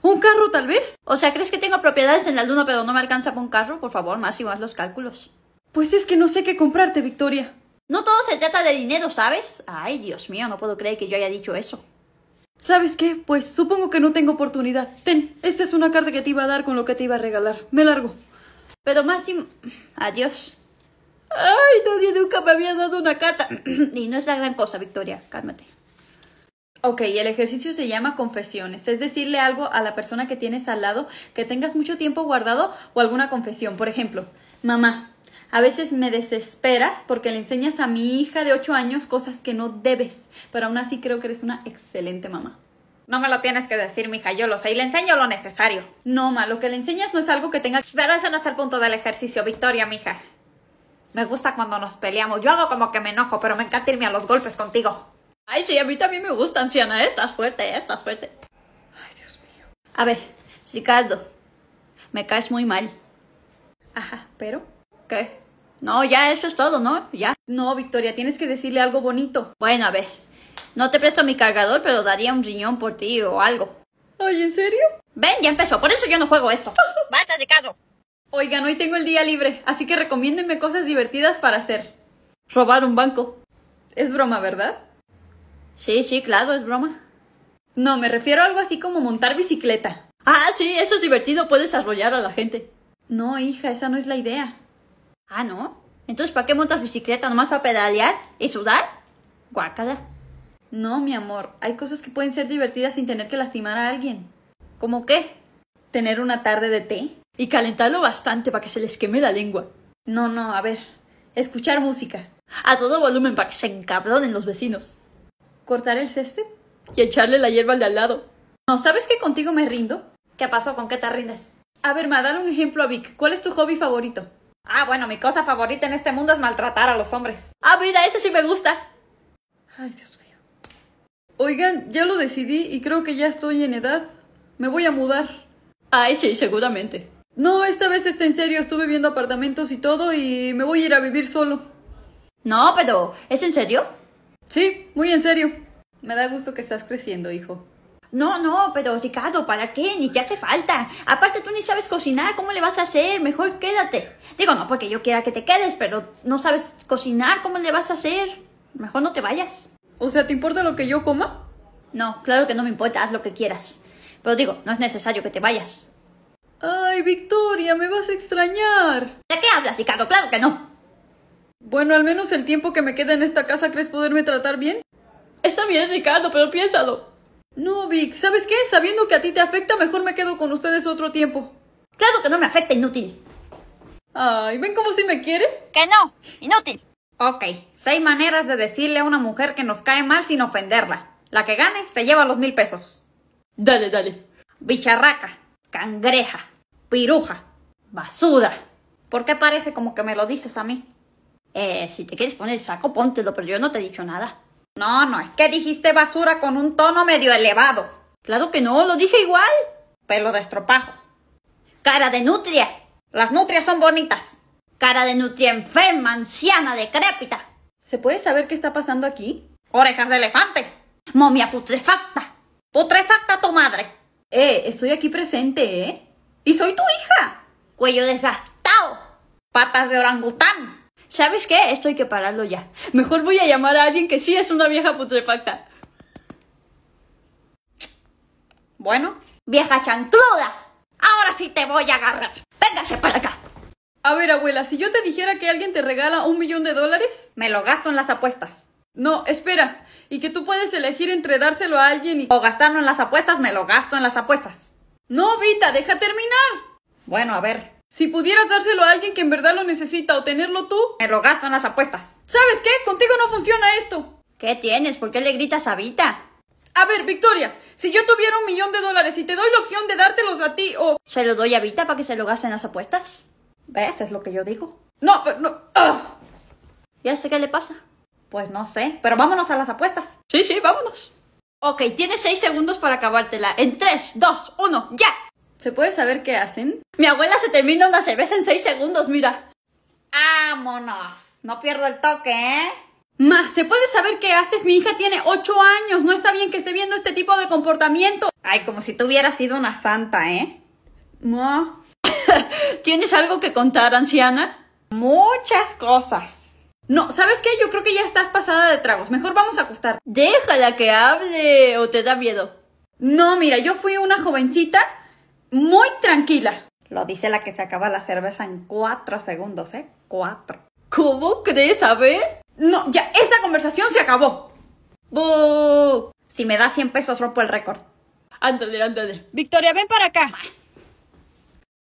¿Un carro tal vez? O sea, ¿crees que tengo propiedades en la luna pero no me alcanza para un carro? Por favor, Máximo, haz los cálculos. Pues es que no sé qué comprarte, Victoria. No todo se trata de dinero, ¿sabes? Ay, Dios mío, no puedo creer que yo haya dicho eso. ¿Sabes qué? Pues supongo que no tengo oportunidad. Ten, esta es una carta que te iba a dar con lo que te iba a regalar. Me largo. Pero Máximo... Adiós. Ay, nadie nunca me había dado una carta. [clears throat] y no es la gran cosa, Victoria. Cálmate. Ok, el ejercicio se llama confesiones, es decirle algo a la persona que tienes al lado que tengas mucho tiempo guardado o alguna confesión. Por ejemplo, mamá, a veces me desesperas porque le enseñas a mi hija de 8 años cosas que no debes, pero aún así creo que eres una excelente mamá. No me lo tienes que decir, mija, yo lo sé y le enseño lo necesario. No, ma, lo que le enseñas no es algo que tenga... Pero ese no es el punto del ejercicio, Victoria, mija. Me gusta cuando nos peleamos. Yo hago como que me enojo, pero me encanta irme a los golpes contigo. Ay, sí, a mí también me gusta, anciana. ¿eh? Estás fuerte, ¿eh? estás fuerte. Ay, Dios mío. A ver, Ricardo, me caes muy mal. Ajá, pero... ¿Qué? No, ya eso es todo, ¿no? Ya. No, Victoria, tienes que decirle algo bonito. Bueno, a ver. No te presto mi cargador, pero daría un riñón por ti o algo. Ay, ¿en serio? Ven, ya empezó. Por eso yo no juego esto. [laughs] ¡Basta, Ricardo! Oigan, hoy tengo el día libre, así que recomiéndenme cosas divertidas para hacer. Robar un banco. Es broma, ¿verdad? Sí, sí, claro, es broma. No, me refiero a algo así como montar bicicleta. Ah, sí, eso es divertido. Puedes arrollar a la gente. No, hija, esa no es la idea. Ah, ¿no? Entonces, ¿para qué montas bicicleta? ¿Nomás para pedalear y sudar? Guácala. No, mi amor, hay cosas que pueden ser divertidas sin tener que lastimar a alguien. ¿Cómo qué? Tener una tarde de té. Y calentarlo bastante para que se les queme la lengua. No, no, a ver. Escuchar música. A todo volumen para que se encabronen los vecinos. Cortar el césped. Y echarle la hierba al de al lado. No, ¿sabes que contigo me rindo? ¿Qué pasó? ¿Con qué te rindes? A ver, ma, un ejemplo a Vic. ¿Cuál es tu hobby favorito? Ah, bueno, mi cosa favorita en este mundo es maltratar a los hombres. Ah, mira, ese sí me gusta. Ay, Dios mío. Oigan, ya lo decidí y creo que ya estoy en edad. Me voy a mudar. Ay, sí, seguramente. No, esta vez está en serio. Estuve viendo apartamentos y todo y me voy a ir a vivir solo. No, pero ¿es en serio? Sí, muy en serio. Me da gusto que estás creciendo, hijo. No, no, pero Ricardo, ¿para qué? Ni te hace falta. Aparte tú ni sabes cocinar, ¿cómo le vas a hacer? Mejor quédate. Digo, no porque yo quiera que te quedes, pero no sabes cocinar, ¿cómo le vas a hacer? Mejor no te vayas. O sea, ¿te importa lo que yo coma? No, claro que no me importa, haz lo que quieras. Pero digo, no es necesario que te vayas. Ay, Victoria, me vas a extrañar. ¿De qué hablas, Ricardo? Claro que no. Bueno, al menos el tiempo que me queda en esta casa, ¿crees poderme tratar bien? Está bien, Ricardo, pero piénsalo. No, Vic, ¿sabes qué? Sabiendo que a ti te afecta, mejor me quedo con ustedes otro tiempo. Claro que no me afecta, inútil. Ay, ¿ven cómo si me quiere? Que no, inútil. Ok, seis maneras de decirle a una mujer que nos cae mal sin ofenderla. La que gane se lleva los mil pesos. Dale, dale. Bicharraca, cangreja, piruja, basura. ¿Por qué parece como que me lo dices a mí? Eh, si te quieres poner el saco, póntelo, pero yo no te he dicho nada. No, no, es que dijiste basura con un tono medio elevado. Claro que no, lo dije igual. Pelo de estropajo. Cara de nutria. Las nutrias son bonitas. Cara de nutria enferma, anciana, decrépita. ¿Se puede saber qué está pasando aquí? Orejas de elefante. Momia putrefacta. Putrefacta tu madre. Eh, estoy aquí presente, ¿eh? Y soy tu hija. Cuello desgastado. Patas de orangután. ¿Sabes qué? Esto hay que pararlo ya. Mejor voy a llamar a alguien que sí es una vieja putrefacta. Bueno, Vieja chancluda. ahora sí te voy a agarrar. Véngase para acá. A ver, abuela, si yo te dijera que alguien te regala un millón de dólares. Me lo gasto en las apuestas. No, espera. Y que tú puedes elegir entre dárselo a alguien y... O gastarlo en las apuestas, me lo gasto en las apuestas. No, Vita, deja terminar. Bueno, a ver, Si pudieras dárselo a alguien que en verdad lo necesita o tenerlo tú... me lo gasto en las apuestas. ¿Sabes qué? Contigo no funciona esto. ¿Qué tienes? ¿Por qué le gritas a Vita? A ver, Victoria, si yo tuviera un millón de dólares y te doy la opción de dártelos a ti o... ¿Se lo doy a Vita para que se lo gaste en las apuestas? ¿Ves? Es lo que yo digo. No, pero no... ¡Ah! Ya sé qué le pasa. Pues no sé, pero vámonos a las apuestas. Sí, sí, vámonos. Ok, tienes seis segundos para acabártela. En tres, dos, uno, ya. ¿Se puede saber qué hacen? Mi abuela se termina una cerveza en seis segundos, mira. ¡Vámonos! No pierdo el toque, ¿eh? Ma, ¿se puede saber qué haces? Mi hija tiene ocho años. No está bien que esté viendo este tipo de comportamiento. Ay, como si tú hubieras sido una santa, ¿eh? Ma. [laughs] ¿Tienes algo que contar, anciana? Muchas cosas. No, ¿sabes qué? Yo creo que ya estás pasada de tragos. Mejor vamos a acostar. Déjala que hable o te da miedo. No, mira, yo fui una jovencita muy tranquila. Lo dice la que se acaba la cerveza en cuatro segundos, ¿eh? Cuatro. ¿Cómo crees? A ver. No, ya, esta conversación se acabó. ¡Bu! Si me da 100 pesos, rompo el récord. Ándale, ándale. Victoria, ven para acá.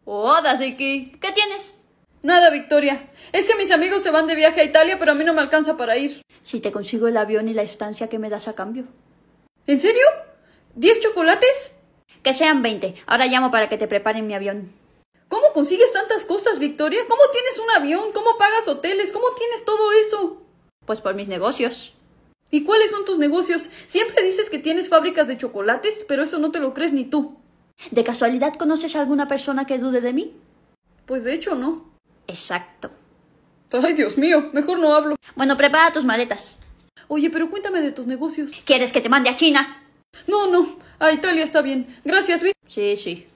Hola, Ziki. ¿Qué tienes? Nada, Victoria. Es que mis amigos se van de viaje a Italia, pero a mí no me alcanza para ir. Si te consigo el avión y la estancia, ¿qué me das a cambio? ¿En serio? ¿Diez chocolates? Que sean 20. Ahora llamo para que te preparen mi avión. ¿Cómo consigues tantas cosas, Victoria? ¿Cómo tienes un avión? ¿Cómo pagas hoteles? ¿Cómo tienes todo eso? Pues por mis negocios. ¿Y cuáles son tus negocios? Siempre dices que tienes fábricas de chocolates, pero eso no te lo crees ni tú. ¿De casualidad conoces a alguna persona que dude de mí? Pues de hecho no. Exacto. Ay, Dios mío, mejor no hablo. Bueno, prepara tus maletas. Oye, pero cuéntame de tus negocios. ¿Quieres que te mande a China? No, no, a Italia está bien. Gracias, Vic. Sí, sí.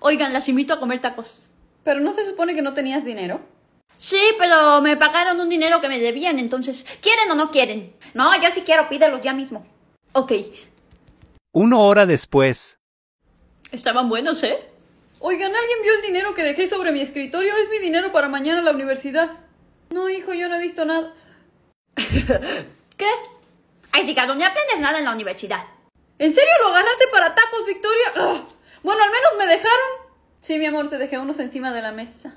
Oigan, las invito a comer tacos. Pero no se supone que no tenías dinero. Sí, pero me pagaron un dinero que me debían, entonces, ¿quieren o no quieren? No, yo sí quiero, pídelos ya mismo. Ok, Una hora después. estaban buenos, ¿eh? Oigan, ¿alguien vio el dinero que dejé sobre mi escritorio? Es mi dinero para mañana a la universidad. No, hijo, yo no he visto nada. [laughs] ¿Qué? Ay, Ricardo, ni aprendes nada en la universidad. ¿En serio lo agarraste para tacos, Victoria? ¡Ugh! Bueno, al menos me dejaron. Sí, mi amor, te dejé unos encima de la mesa.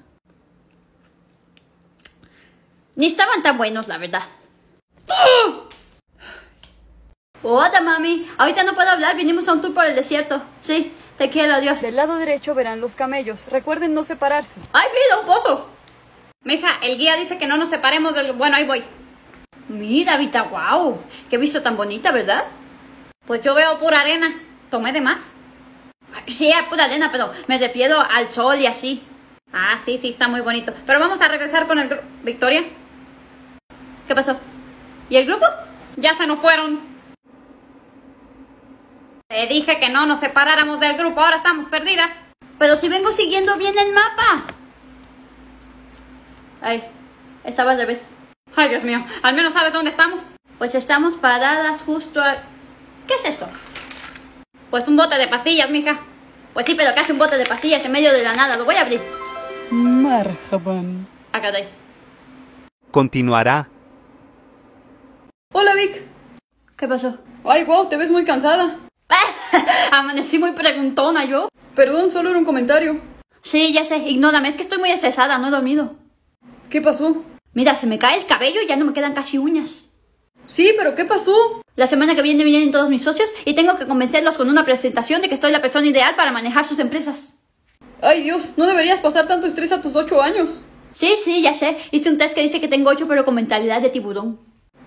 Ni estaban tan buenos, la verdad. Hola, mami. Ahorita no puedo hablar, vinimos a un tour por el desierto. Sí, te quiero, adiós. Del lado derecho verán los camellos. Recuerden no separarse. ¡Ay, mira, un pozo! Mija, el guía dice que no nos separemos del... Bueno, ahí voy. Mira, Vita, wow. Qué vista tan bonita, ¿verdad? Pues yo veo pura arena. Tomé de más. Sí, a pura arena, pero me refiero al sol y así. Ah, sí, sí, está muy bonito. Pero vamos a regresar con el grupo. Victoria, ¿Qué pasó? ¿Y el grupo? ya se nos fueron. Te dije que no nos separáramos del grupo, ahora estamos perdidas. Pero si vengo siguiendo bien el mapa. Ay, estaba al revés. Ay, Dios mío, al menos sabes dónde estamos. Pues estamos paradas justo a... ¿Qué es esto? Pues un bote de pastillas, mija. Pues sí, pero casi un bote de pastillas en medio de la nada. Lo voy a abrir. Marhaban. Acá caray. Continuará. Hola, Vic. ¿Qué pasó? Ay, wow, te ves muy cansada. [laughs] Amanecí muy preguntona yo. Perdón, solo era un comentario. Sí, ya sé, ignórame, es que estoy muy estresada, no he dormido. ¿Qué pasó? Mira, se me cae el cabello y ya no me quedan casi uñas. Sí, pero ¿qué pasó? La semana que viene vienen todos mis socios y tengo que convencerlos con una presentación de que estoy la persona ideal para manejar sus empresas. Ay, Dios, no deberías pasar tanto estrés a tus ocho años. Sí, sí, ya sé. Hice un test que dice que tengo ocho pero con mentalidad de tiburón.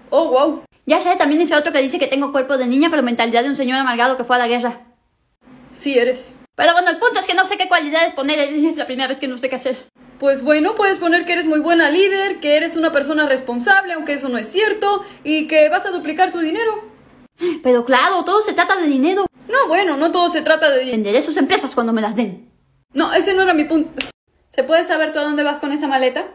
Oh, wow. Ya sé, también hice otro que dice que tengo cuerpo de niña pero mentalidad de un señor amargado que fue a la guerra. Sí eres. Pero bueno, el punto es que no sé qué cualidades poner, es la primera vez que no sé qué hacer. Pues bueno, puedes poner que eres muy buena líder, que eres una persona responsable, aunque eso no es cierto, y que vas a duplicar su dinero. Pero claro, todo se trata de dinero. No, bueno, no todo se trata de dinero. Venderé sus empresas cuando me las den. No, ese no era mi punto. ¿Se puede saber tú a dónde vas con esa maleta?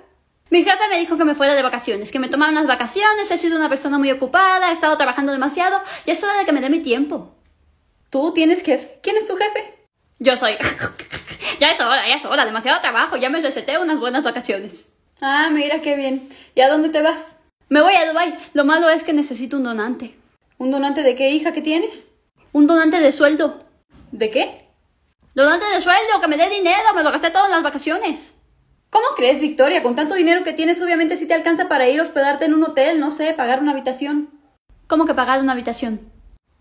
Mi jefe me dijo que me fuera de vacaciones, que me tomara unas vacaciones, he sido una persona muy ocupada, he estado trabajando demasiado y es hora de que me dé mi tiempo. ¿Tú tienes jefe? ¿Quién es tu jefe? Yo soy. Ya es hora, ya es hora, demasiado trabajo, ya me receté unas buenas vacaciones. Ah, mira qué bien. ¿Y a dónde te vas? Me voy a Dubai. Lo malo es que necesito un donante. ¿Un donante de qué hija que tienes? Un donante de sueldo. ¿De qué? Donante de sueldo, que me dé dinero, me lo gasté todas las vacaciones. ¿Cómo crees, Victoria? Con tanto dinero que tienes, obviamente sí te alcanza para ir a hospedarte en un hotel, no sé, pagar una habitación. ¿Cómo que pagar una habitación?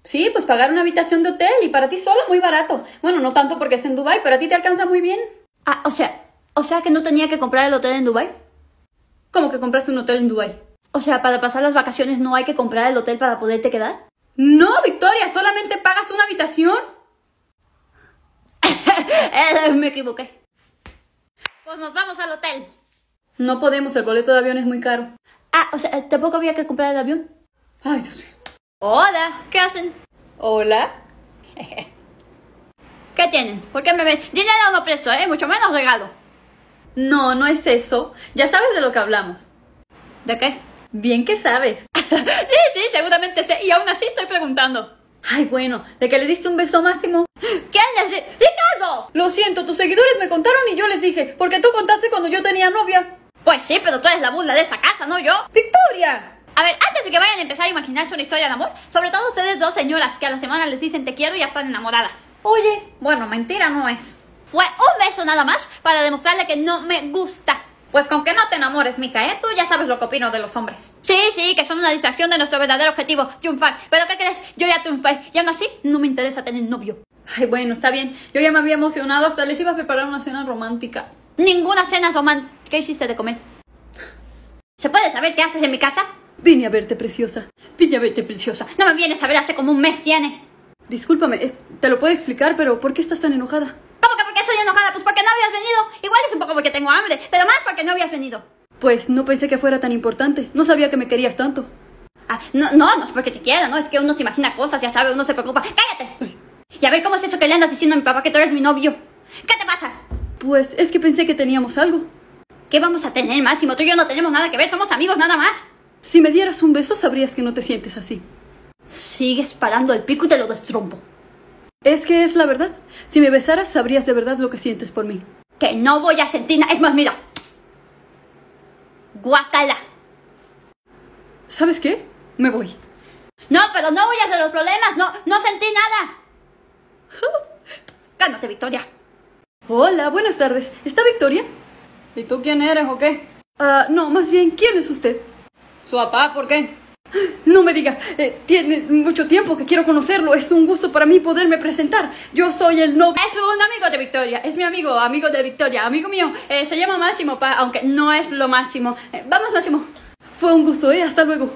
Sí, pues pagar una habitación de hotel y para ti solo muy barato. Bueno, no tanto porque es en Dubai, pero a ti te alcanza muy bien. Ah, o sea, o sea que no tenía que comprar el hotel en Dubai. ¿Cómo que compraste un hotel en Dubai? O sea, para pasar las vacaciones no hay que comprar el hotel para poderte quedar. No, Victoria, solamente pagas una habitación. [laughs] Me equivoqué. Pues nos vamos al hotel. No podemos, el boleto de avión es muy caro. Ah, o sea, tampoco había que comprar el avión. Ay, Dios mío. Hola, ¿qué hacen? Hola. [laughs] ¿Qué tienen? ¿Por qué me ven? Dinero no presto, ¿eh? Mucho menos regalo. No, no es eso. Ya sabes de lo que hablamos. ¿De qué? Bien que sabes. [laughs] sí, sí, seguramente sé. Y aún así estoy preguntando. Ay, bueno, de que le diste un beso máximo. ¿Quién di- ¡Ricardo! Lo siento, tus seguidores me contaron y yo les dije, porque tú contaste cuando yo tenía novia. Pues sí, pero tú eres la burla de esta casa, no yo. ¡Victoria! A ver, antes de que vayan a empezar a imaginarse una historia de amor, sobre todo ustedes dos señoras que a la semana les dicen te quiero y ya están enamoradas. Oye, Bueno, mentira no es. Fue un beso nada más para demostrarle que no me gusta. Pues con que no te enamores, mija, ¿eh? Tú ya sabes lo que opino de los hombres. Sí, sí, que son una distracción de nuestro verdadero objetivo, triunfar. Pero ¿qué crees? Yo ya triunfé y aún así no me interesa tener novio. Ay, bueno, está bien. Yo ya me había emocionado, hasta les iba a preparar una cena romántica. Ninguna cena romántica. ¿Qué hiciste de comer? ¿Se puede saber qué haces en mi casa? Vine a verte, preciosa. Vine a verte, preciosa. No me vienes a ver hace como un mes tiene. Discúlpame, es- te lo puedo explicar, pero ¿por qué estás tan enojada? ¿Cómo que por qué estoy enojada? Pues porque no habías venido. Igual es un poco porque tengo hambre, pero más porque no habías venido. Pues no pensé que fuera tan importante. No sabía que me querías tanto. Ah, no, no, no es porque te quiera, no, es que uno se imagina cosas, ya sabe, uno se preocupa. ¡Cállate! Y a ver cómo es eso que le andas diciendo a mi papá que tú eres mi novio. ¿Qué te pasa? Pues es que pensé que teníamos algo. ¿Qué vamos a tener, Máximo? Tú y yo no tenemos nada que ver, somos amigos nada más. Si me dieras un beso, sabrías que no te sientes así. Sigues parando el pico y te lo destrompo. Es que es la verdad. Si me besaras, sabrías de verdad lo que sientes por mí. Que no voy a sentir nada. Es más, mira. Guacala. ¿Sabes qué? Me voy. No, pero no huyas de los problemas. No, no sentí nada. [laughs] Cálmate, Victoria. Hola, buenas tardes. ¿Está Victoria? ¿Y tú quién eres o qué? Ah, no, más bien, ¿quién es usted? Su papá, ¿por qué? No me diga, eh, tiene mucho tiempo que quiero conocerlo. Es un gusto para mí poderme presentar. Yo soy el novio. Es un amigo de Victoria. Es mi amigo, amigo de Victoria. Amigo mío. Eh, se llama Máximo, pa, aunque no es lo máximo. Eh, vamos, Máximo. Fue un gusto, ¿eh? Hasta luego.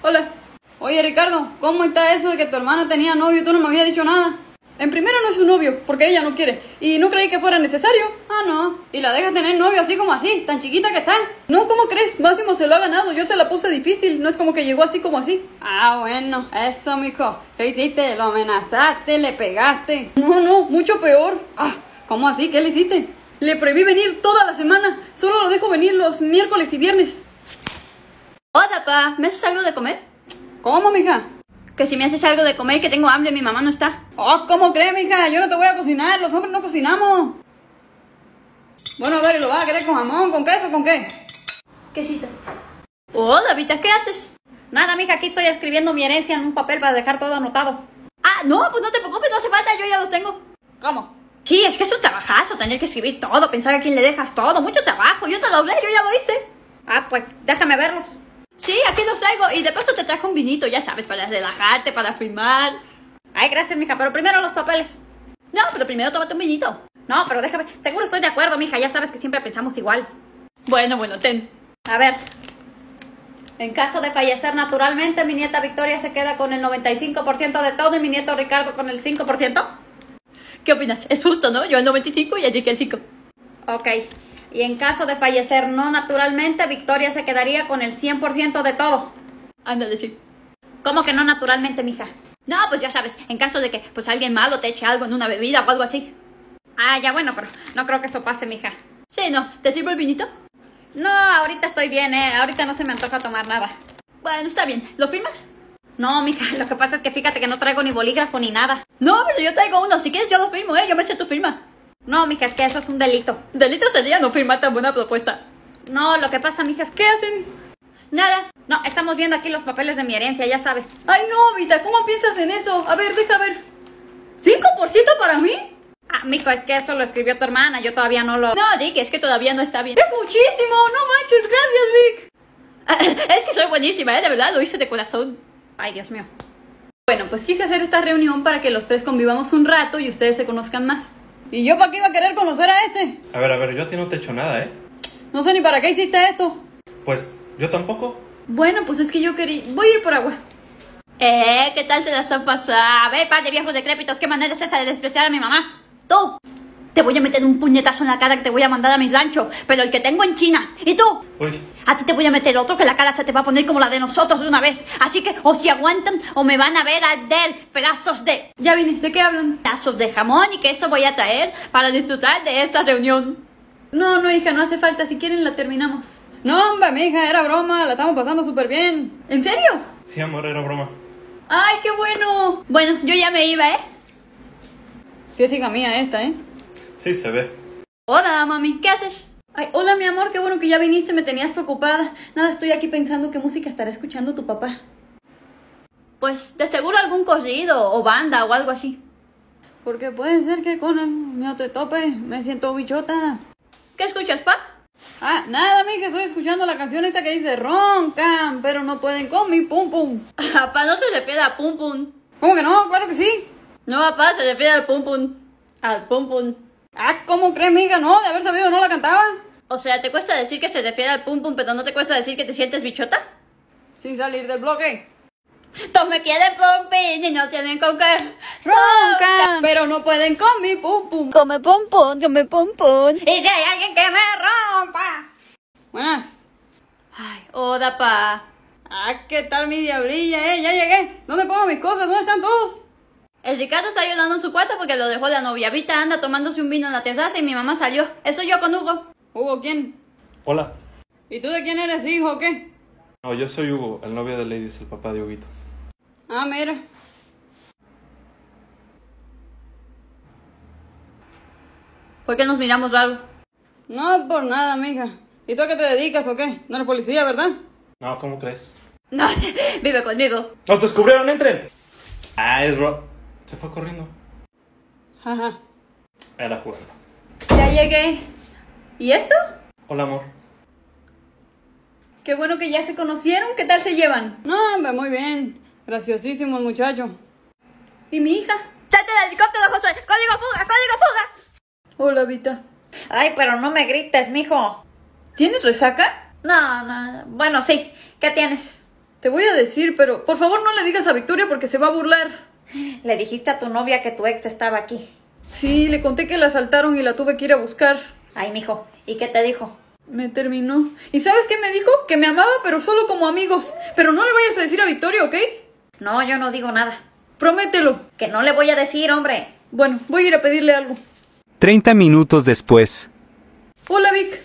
Hola. Oye, Ricardo, ¿cómo está eso de que tu hermana tenía novio y tú no me habías dicho nada? En primero no es su novio, porque ella no quiere. Y no creí que fuera necesario. Ah, no. Y la deja tener novio así como así, tan chiquita que está. No, ¿cómo crees? Máximo se lo ha ganado. Yo se la puse difícil. No es como que llegó así como así. Ah, bueno. Eso, mijo. ¿Qué hiciste? ¿Lo amenazaste? ¿Le pegaste? No, no. Mucho peor. Ah, ¿cómo así? ¿Qué le hiciste? Le prohibí venir toda la semana. Solo lo dejo venir los miércoles y viernes. Hola, pa. ¿Me haces algo de comer? ¿Cómo, mija? Que si me haces algo de comer, que tengo hambre, mi mamá no está. Oh, ¿cómo crees, mija? Yo no te voy a cocinar. Los hombres no cocinamos. Bueno, a ver, ¿lo vas a querer con jamón, con queso, con qué? Quesito. Hola, Vita, ¿qué haces? Nada, mija, aquí estoy escribiendo mi herencia en un papel para dejar todo anotado. Ah, no, pues no te preocupes, no hace falta, yo ya los tengo. ¿Cómo? Sí, es que es un trabajazo tener que escribir todo, pensar a quién le dejas todo, mucho trabajo. Yo te lo hablé, yo ya lo hice. Ah, pues déjame verlos. Sí, aquí los traigo y de paso te trajo un vinito, ya sabes, para relajarte, para firmar. Ay, gracias, mija, pero primero los papeles. No, pero primero tómate un vinito. No, pero déjame. Seguro estoy de acuerdo, mija, ya sabes que siempre pensamos igual. Bueno, bueno, ten. A ver. En caso de fallecer naturalmente, mi nieta Victoria se queda con el 95% de todo y mi nieto Ricardo con el 5%. ¿Qué opinas? Es justo, ¿no? Yo el 95 y allí que el 5. Ok. Y en caso de fallecer no naturalmente, Victoria se quedaría con el 100% de todo. Ándale, sí. ¿Cómo que no naturalmente, mija? No, pues ya sabes, en caso de que pues alguien malo te eche algo en una bebida o algo así. Ah, ya bueno, pero no creo que eso pase, mija. Sí, no. ¿Te sirvo el vinito? No, ahorita estoy bien, eh. Ahorita no se me antoja tomar nada. Bueno, está bien. ¿Lo firmas? No, mija, lo que pasa es que fíjate que no traigo ni bolígrafo ni nada. No, pero yo traigo uno. Si quieres, yo lo firmo, ¿eh? Yo me sé tu firma. No, mija, es que eso es un delito. Delito sería no firmar tan buena propuesta. No, lo que pasa, mija, es que ¿Qué hacen? nada. No, estamos viendo aquí los papeles de mi herencia, ya sabes. Ay, no, Vita, ¿cómo piensas en eso? A ver, deja ver. ¿5% para mí? Ah, mijo, es que eso lo escribió tu hermana, yo todavía no lo... No, Rick, es que todavía no está bien. Es muchísimo, no manches, gracias, Vic. [laughs] es que soy buenísima, ¿eh? De verdad, lo hice de corazón. Ay, Dios mío. Bueno, pues quise hacer esta reunión para que los tres convivamos un rato y ustedes se conozcan más. ¿Y yo para qué iba a querer conocer a este? A ver, a ver, yo a ti no te he hecho nada, ¿eh? No sé ni para qué hiciste esto. Pues yo tampoco. Bueno, pues es que yo quería... Voy a ir por agua. Eh, ¿qué tal te las han pasado? A ver, par de viejos decrépitos, ¿qué manera es esa de despreciar a mi mamá? Tú, te voy a meter un puñetazo en la cara que te voy a mandar a mis ranchos, pero el que tengo en China. ¿Y tú? Uy, A ti te voy a meter otro que la cara se te va a poner como la de nosotros de una vez. Así que o si aguantan o me van a ver arder pedazos de... Ya vine, ¿de qué hablan? Pedazos de jamón y queso voy a traer para disfrutar de esta reunión. No, no, hija, no hace falta. Si quieren, la terminamos. No, hombre, mi hija, era broma. La estamos pasando súper bien. ¿En serio? sí, amor, era broma. ¡Ay, qué bueno! Bueno, yo ya me iba, ¿eh? Sí, es hija mía esta, ¿eh? Sí, se ve. Hola, mami, ¿qué haces? Ay, hola, mi amor, qué bueno que ya viniste. Me tenías preocupada. Nada, estoy aquí pensando qué música estará escuchando tu papá. Pues de seguro algún corrido o banda o algo así. Porque puede ser que con el mío te tope. Me siento bichota. ¿Qué escuchas, pa? Ah, nada, mija, estoy escuchando la canción esta que dice roncan, pero no pueden con mi pum pum. [laughs] Papá, no se le pide a pum pum. ¿Cómo que no? Claro que sí. No, papá, se le pide al pum pum. Al pum pum. Ah, ¿cómo crees, mija? No, de haber sabido no la cantaba. O sea, ¿te cuesta decir que se refiere al pum pum, pero no te cuesta decir que te sientes bichota? Sin salir del bloque. Todos me quieren pumping y no tienen con qué Roncan, pero no pueden con mi pum pum. Come pum pum, come pum pum. Y que hay alguien que me rompa. Buenas. Ay, hola, pa. Ah, ¿qué tal mi diablilla, eh? Ya llegué. ¿Dónde pongo mis cosas? ¿Dónde están todos? El Ricardo está ayudando en su cuarto porque lo dejó la novia. Vita anda tomándose un vino en la terraza y mi mamá salió. Eso yo con Hugo. ¿Hugo quién? Hola. ¿Y tú de quién eres hijo o qué? No, yo soy Hugo, el novio de Lady, es el papá de Huguito. Ah, mira. ¿Por qué nos miramos raro? No por nada, mija. ¿Y tú a qué te dedicas o qué? No eres policía, ¿verdad? No, ¿cómo crees? [laughs] No, vive conmigo. ¡Nos descubrieron! ¡Entren! Ah, es bro. Se fue corriendo. Ajá. Era jugando. Ya llegué. ¿Y esto? Hola, amor. Qué bueno que ya se conocieron. ¿Qué tal se llevan? No, hombre, muy bien. Graciosísimo el muchacho. ¿Y mi hija? ¡Salte del helicóptero, Josué! ¡Código fuga! ¡Código fuga! Hola, Vita. Ay, pero no me grites, mijo. ¿Tienes resaca? No, no. Bueno, sí. ¿Qué tienes? Te voy a decir, pero por favor no le digas a Victoria porque se va a burlar. Le dijiste a tu novia que tu ex estaba aquí. Sí, le conté que la asaltaron y la tuve que ir a buscar. Ay, mijo, ¿y qué te dijo? Me terminó. ¿Y sabes qué me dijo? Que me amaba, pero solo como amigos. Pero no le vayas a decir a Victoria, ¿ok? No, yo no digo nada. Promételo. Que no le voy a decir, hombre. Bueno, voy a ir a pedirle algo. 30 minutos después. Hola, Vic.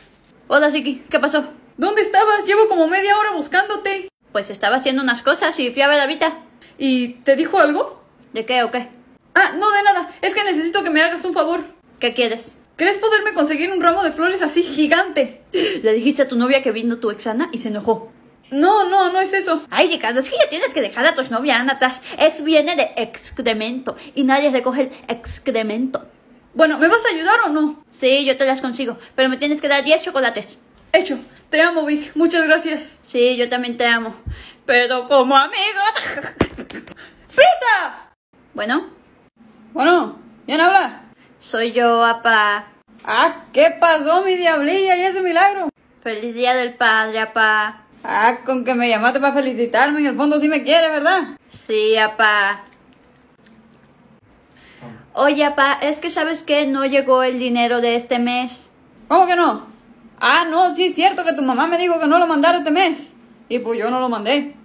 Hola, Chiqui, ¿qué pasó? ¿Dónde estabas? Llevo como media hora buscándote. Pues estaba haciendo unas cosas y fui a ver a Vita. ¿Y te dijo algo? ¿De qué o qué? Ah, no, de nada. Es que necesito que me hagas un favor. ¿Qué quieres? ¿Crees poderme conseguir un ramo de flores así gigante? Le dijiste a tu novia que vino tu exana y se enojó. No, no, no es eso. Ay, Ricardo, es que ya tienes que dejar a tu novia Ana atrás. Ex viene de excremento y nadie recoge el excremento. Bueno, ¿me vas a ayudar o no? Sí, yo te las consigo, pero me tienes que dar 10 chocolates. Hecho. Te amo, Vic. Muchas gracias. Sí, yo también te amo. Pero como amigo. ¡Pita! Bueno, Bueno, ¿quién habla? soy yo, apa. Ah, ¿qué pasó, mi diablilla? ¿Y ese milagro? Feliz día del padre, apa. Ah, con que me llamaste para felicitarme. En el fondo sí me quiere, ¿verdad? Sí, apa. Oye, apa, es que sabes que no llegó el dinero de este mes. ¿Cómo que no? Ah, no, sí es cierto que tu mamá me dijo que no lo mandara este mes. Y pues yo no lo mandé.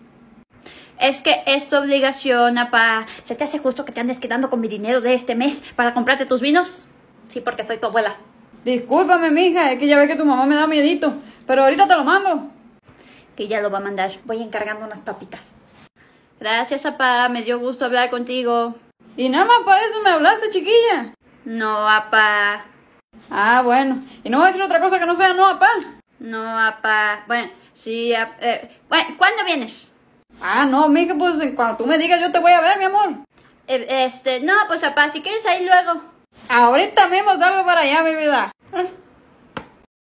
Es que es tu obligación, apa. ¿Se te hace justo que te andes quedando con mi dinero de este mes para comprarte tus vinos? Sí, porque soy tu abuela. Discúlpame, mija, es que ya ves que tu mamá me da miedito. Pero ahorita te lo mando. Que ya lo va a mandar. Voy encargando unas papitas. Gracias, apa. Me dio gusto hablar contigo. Y nada más para eso me hablaste, chiquilla. No, apa. Ah, bueno. Y no voy a decir otra cosa que no sea no, apá. No, apa. Bueno, sí, ap- eh, bueno, ¿cuándo vienes? Ah, no, mija, pues cuando tú me digas yo te voy a ver, mi amor. Eh, este, no, pues apa, si quieres ahí luego. Ahorita mismo salgo para allá, mi vida.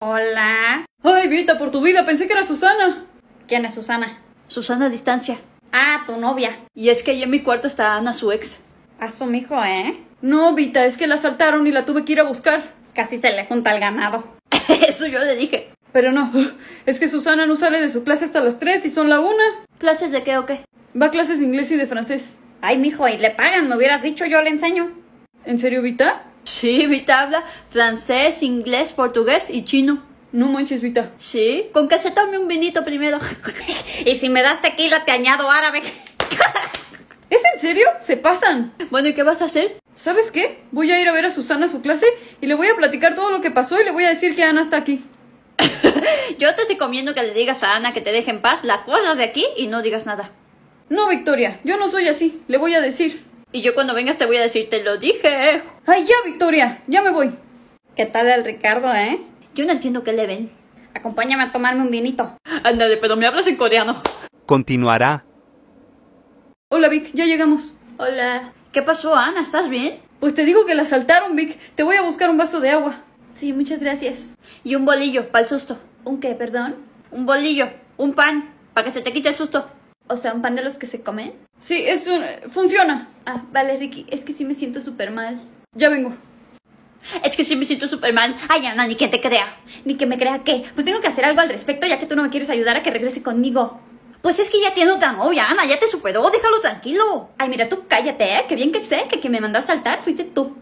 Hola. Ay, Vita, por tu vida, pensé que era Susana. ¿Quién es Susana? Susana a distancia. Ah, tu novia. Y es que ahí en mi cuarto está Ana, su ex. A su mijo, ¿eh? No, Vita, es que la asaltaron y la tuve que ir a buscar. Casi se le junta el ganado. [laughs] Eso yo le dije. Pero no, es que Susana no sale de su clase hasta las 3 y son la una. ¿Clases de qué o qué? Va a clases de inglés y de francés. Ay, mijo, y le pagan, me hubieras dicho, yo le enseño. ¿En serio, Vita? Sí, Vita habla francés, inglés, portugués y chino. No manches, Vita. Sí, con que se tome un vinito primero. [laughs] Y si me das tequila, te añado árabe. [laughs] ¿Es en serio? Se pasan. bueno, ¿y qué vas a hacer? ¿Sabes qué? Voy a ir a ver a Susana a su clase y le voy a platicar todo lo que pasó y le voy a decir que Ana está aquí. [laughs] Yo te estoy comiendo que le digas a Ana que te deje en paz, la corras de aquí y no digas nada. No, Victoria, yo no soy así. Le voy a decir. Y yo cuando vengas te voy a decir, te lo dije. Ay, ya, Victoria, ya me voy. ¿Qué tal el Ricardo, eh? Yo no entiendo qué le ven. Acompáñame a tomarme un vinito. Ándale, pero me hablas en coreano. Continuará. Hola, Vic, ya llegamos. Hola. ¿Qué pasó, Ana? ¿Estás bien? Pues te digo que la asaltaron, Vic. Te voy a buscar un vaso de agua. Sí, muchas gracias. Y un bolillo, para el susto. ¿Un qué, perdón? Un bolillo, un pan, para que se te quite el susto. O sea, un pan de los que se comen. Sí, eso funciona. Ah, vale, Ricky, es que sí me siento súper mal. Ya vengo. Es que sí me siento súper mal. Ay, Ana, ni que te crea. Ni que me crea que. Pues tengo que hacer algo al respecto ya que tú no me quieres ayudar a que regrese conmigo. Pues es que ya tiene otra novia, Ana, ya te superó, déjalo tranquilo. Ay, mira, tú cállate, ¿eh? Que bien que sé que quien me mandó a saltar fuiste tú.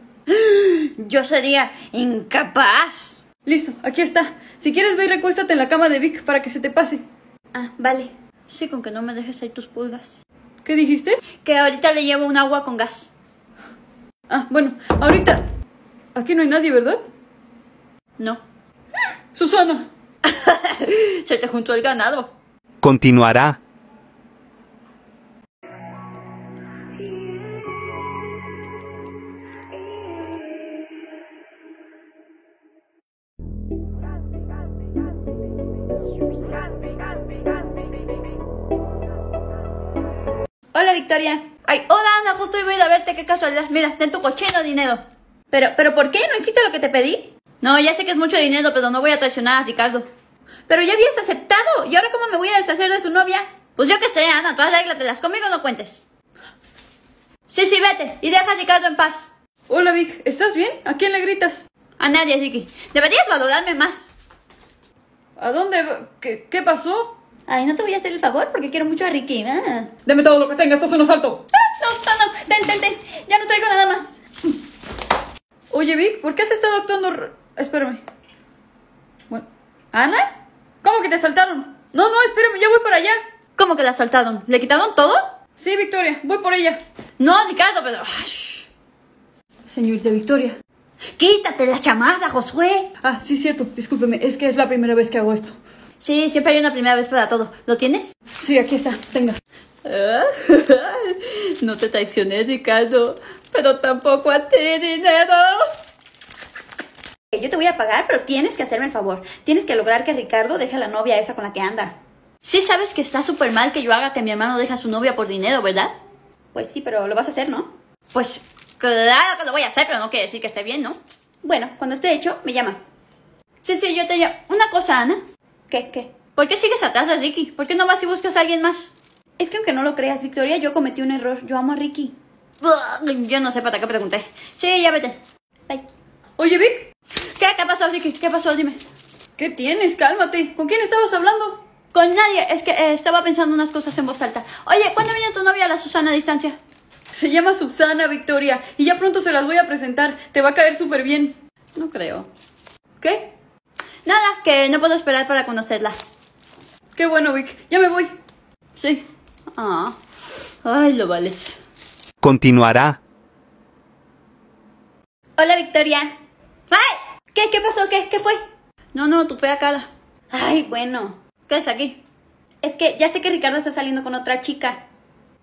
Yo sería incapaz. Listo, aquí está. Si quieres, ve y recuéstate en la cama de Vic para que se te pase. Ah, vale. Sí, con que no me dejes ahí tus pulgas. ¿Qué dijiste? Que ahorita le llevo un agua con gas. Ah, bueno, ahorita. Aquí no hay nadie, ¿verdad? No. Susana. [laughs] Se te juntó el ganado. Continuará. Victoria. Ay, hola Ana, justo iba a ir a verte, qué casualidad. Mira, ten tu cochino dinero. Pero, pero ¿por qué? ¿No hiciste lo que te pedí? No, ya sé que es mucho dinero, pero no voy a traicionar a Ricardo. Pero ya habías aceptado. ¿Y ahora cómo me voy a deshacer de su novia? Pues yo qué sé, Ana, tú arréglatelas. Conmigo no cuentes. Sí, sí, vete. Y deja a Ricardo en paz. Hola, Vic. ¿Estás bien? ¿A quién le gritas? A nadie, Ricky. Deberías valorarme más. ¿A dónde? va- ¿Qué, qué pasó? Ay, no te voy a hacer el favor porque quiero mucho a Ricky. Ah. Deme todo lo que tenga, esto es un asalto. No, no, no. ten, ten, ten. Ya no traigo nada más. Oye, Vic, ¿por qué has estado actuando... r- Espérame. Bueno, ¿Ana? ¿Cómo que te asaltaron? No, no, espérame, ya voy para allá. ¿Cómo que la asaltaron? ¿Le quitaron todo? Sí, Victoria, voy por ella. No, Ricardo, pero... Ay, Señorita Victoria. Quítate la chamarra, Josué. Ah, sí, cierto, discúlpeme, es que es la primera vez que hago esto. Sí, siempre hay una primera vez para todo. ¿Lo tienes? Sí, aquí está, tenga. [laughs] no te traiciones, Ricardo, pero tampoco a ti dinero. Yo te voy a pagar, pero tienes que hacerme el favor. Tienes que lograr que Ricardo deje a la novia esa con la que anda. Sí sabes que está súper mal que yo haga que mi hermano deje a su novia por dinero, ¿verdad? Pues sí, pero lo vas a hacer, ¿no? Pues claro que lo voy a hacer, pero no quiere decir que esté bien, ¿no? Bueno, cuando esté hecho, me llamas. Sí, sí, yo te llamo. Una cosa, Ana. ¿Qué, qué? ¿Por qué sigues atrás de Ricky? ¿Por qué no vas y buscas a alguien más? Es que aunque no lo creas, Victoria, yo cometí un error. Yo amo a Ricky. Yo no sé para qué pregunté. Sí, ya vete. Bye. Oye, Vic, ¿Qué? ¿Qué pasó, Ricky? ¿Qué pasó? Dime. ¿qué tienes? Cálmate. ¿Con quién estabas hablando? Con nadie. Es que eh, estaba pensando unas cosas en voz alta. Oye, ¿cuándo viene tu novia, la Susana, a distancia? Se llama Susana, Victoria, y ya pronto se las voy a presentar. Te va a caer súper bien. No creo. ¿Qué? Nada, que no puedo esperar para conocerla. Qué bueno, Vic. Ya me voy. Sí. Ah. Ay, lo vales. Continuará. Hola, Victoria. ¡Ay! ¿Qué? ¿Qué pasó? ¿Qué? ¿Qué fue? No, no, tu fea cara. Ay, bueno. ¿Qué es aquí? Es que ya sé que Ricardo está saliendo con otra chica.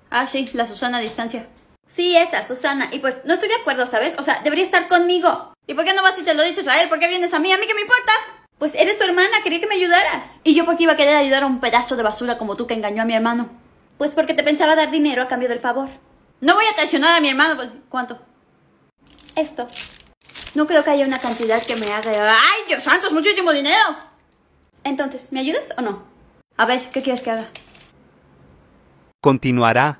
Ah, sí, la Susana a distancia. Sí, esa, Susana. Y pues no estoy de acuerdo, ¿sabes? O sea, debería estar conmigo. ¿Y por qué no vas y se lo dices a él? ¿Por qué vienes a mí? ¿A mí qué me importa? Pues eres su hermana, quería que me ayudaras. ¿Y yo por qué iba a querer ayudar a un pedazo de basura como tú que engañó a mi hermano? Pues porque te pensaba dar dinero a cambio del favor. No voy a traicionar a mi hermano. pues, ¿Cuánto? Esto. No creo que haya una cantidad que me haga... ¡Ay, Dios santo, es muchísimo dinero! Entonces, ¿me ayudas o no? A ver, ¿qué quieres que haga? Continuará.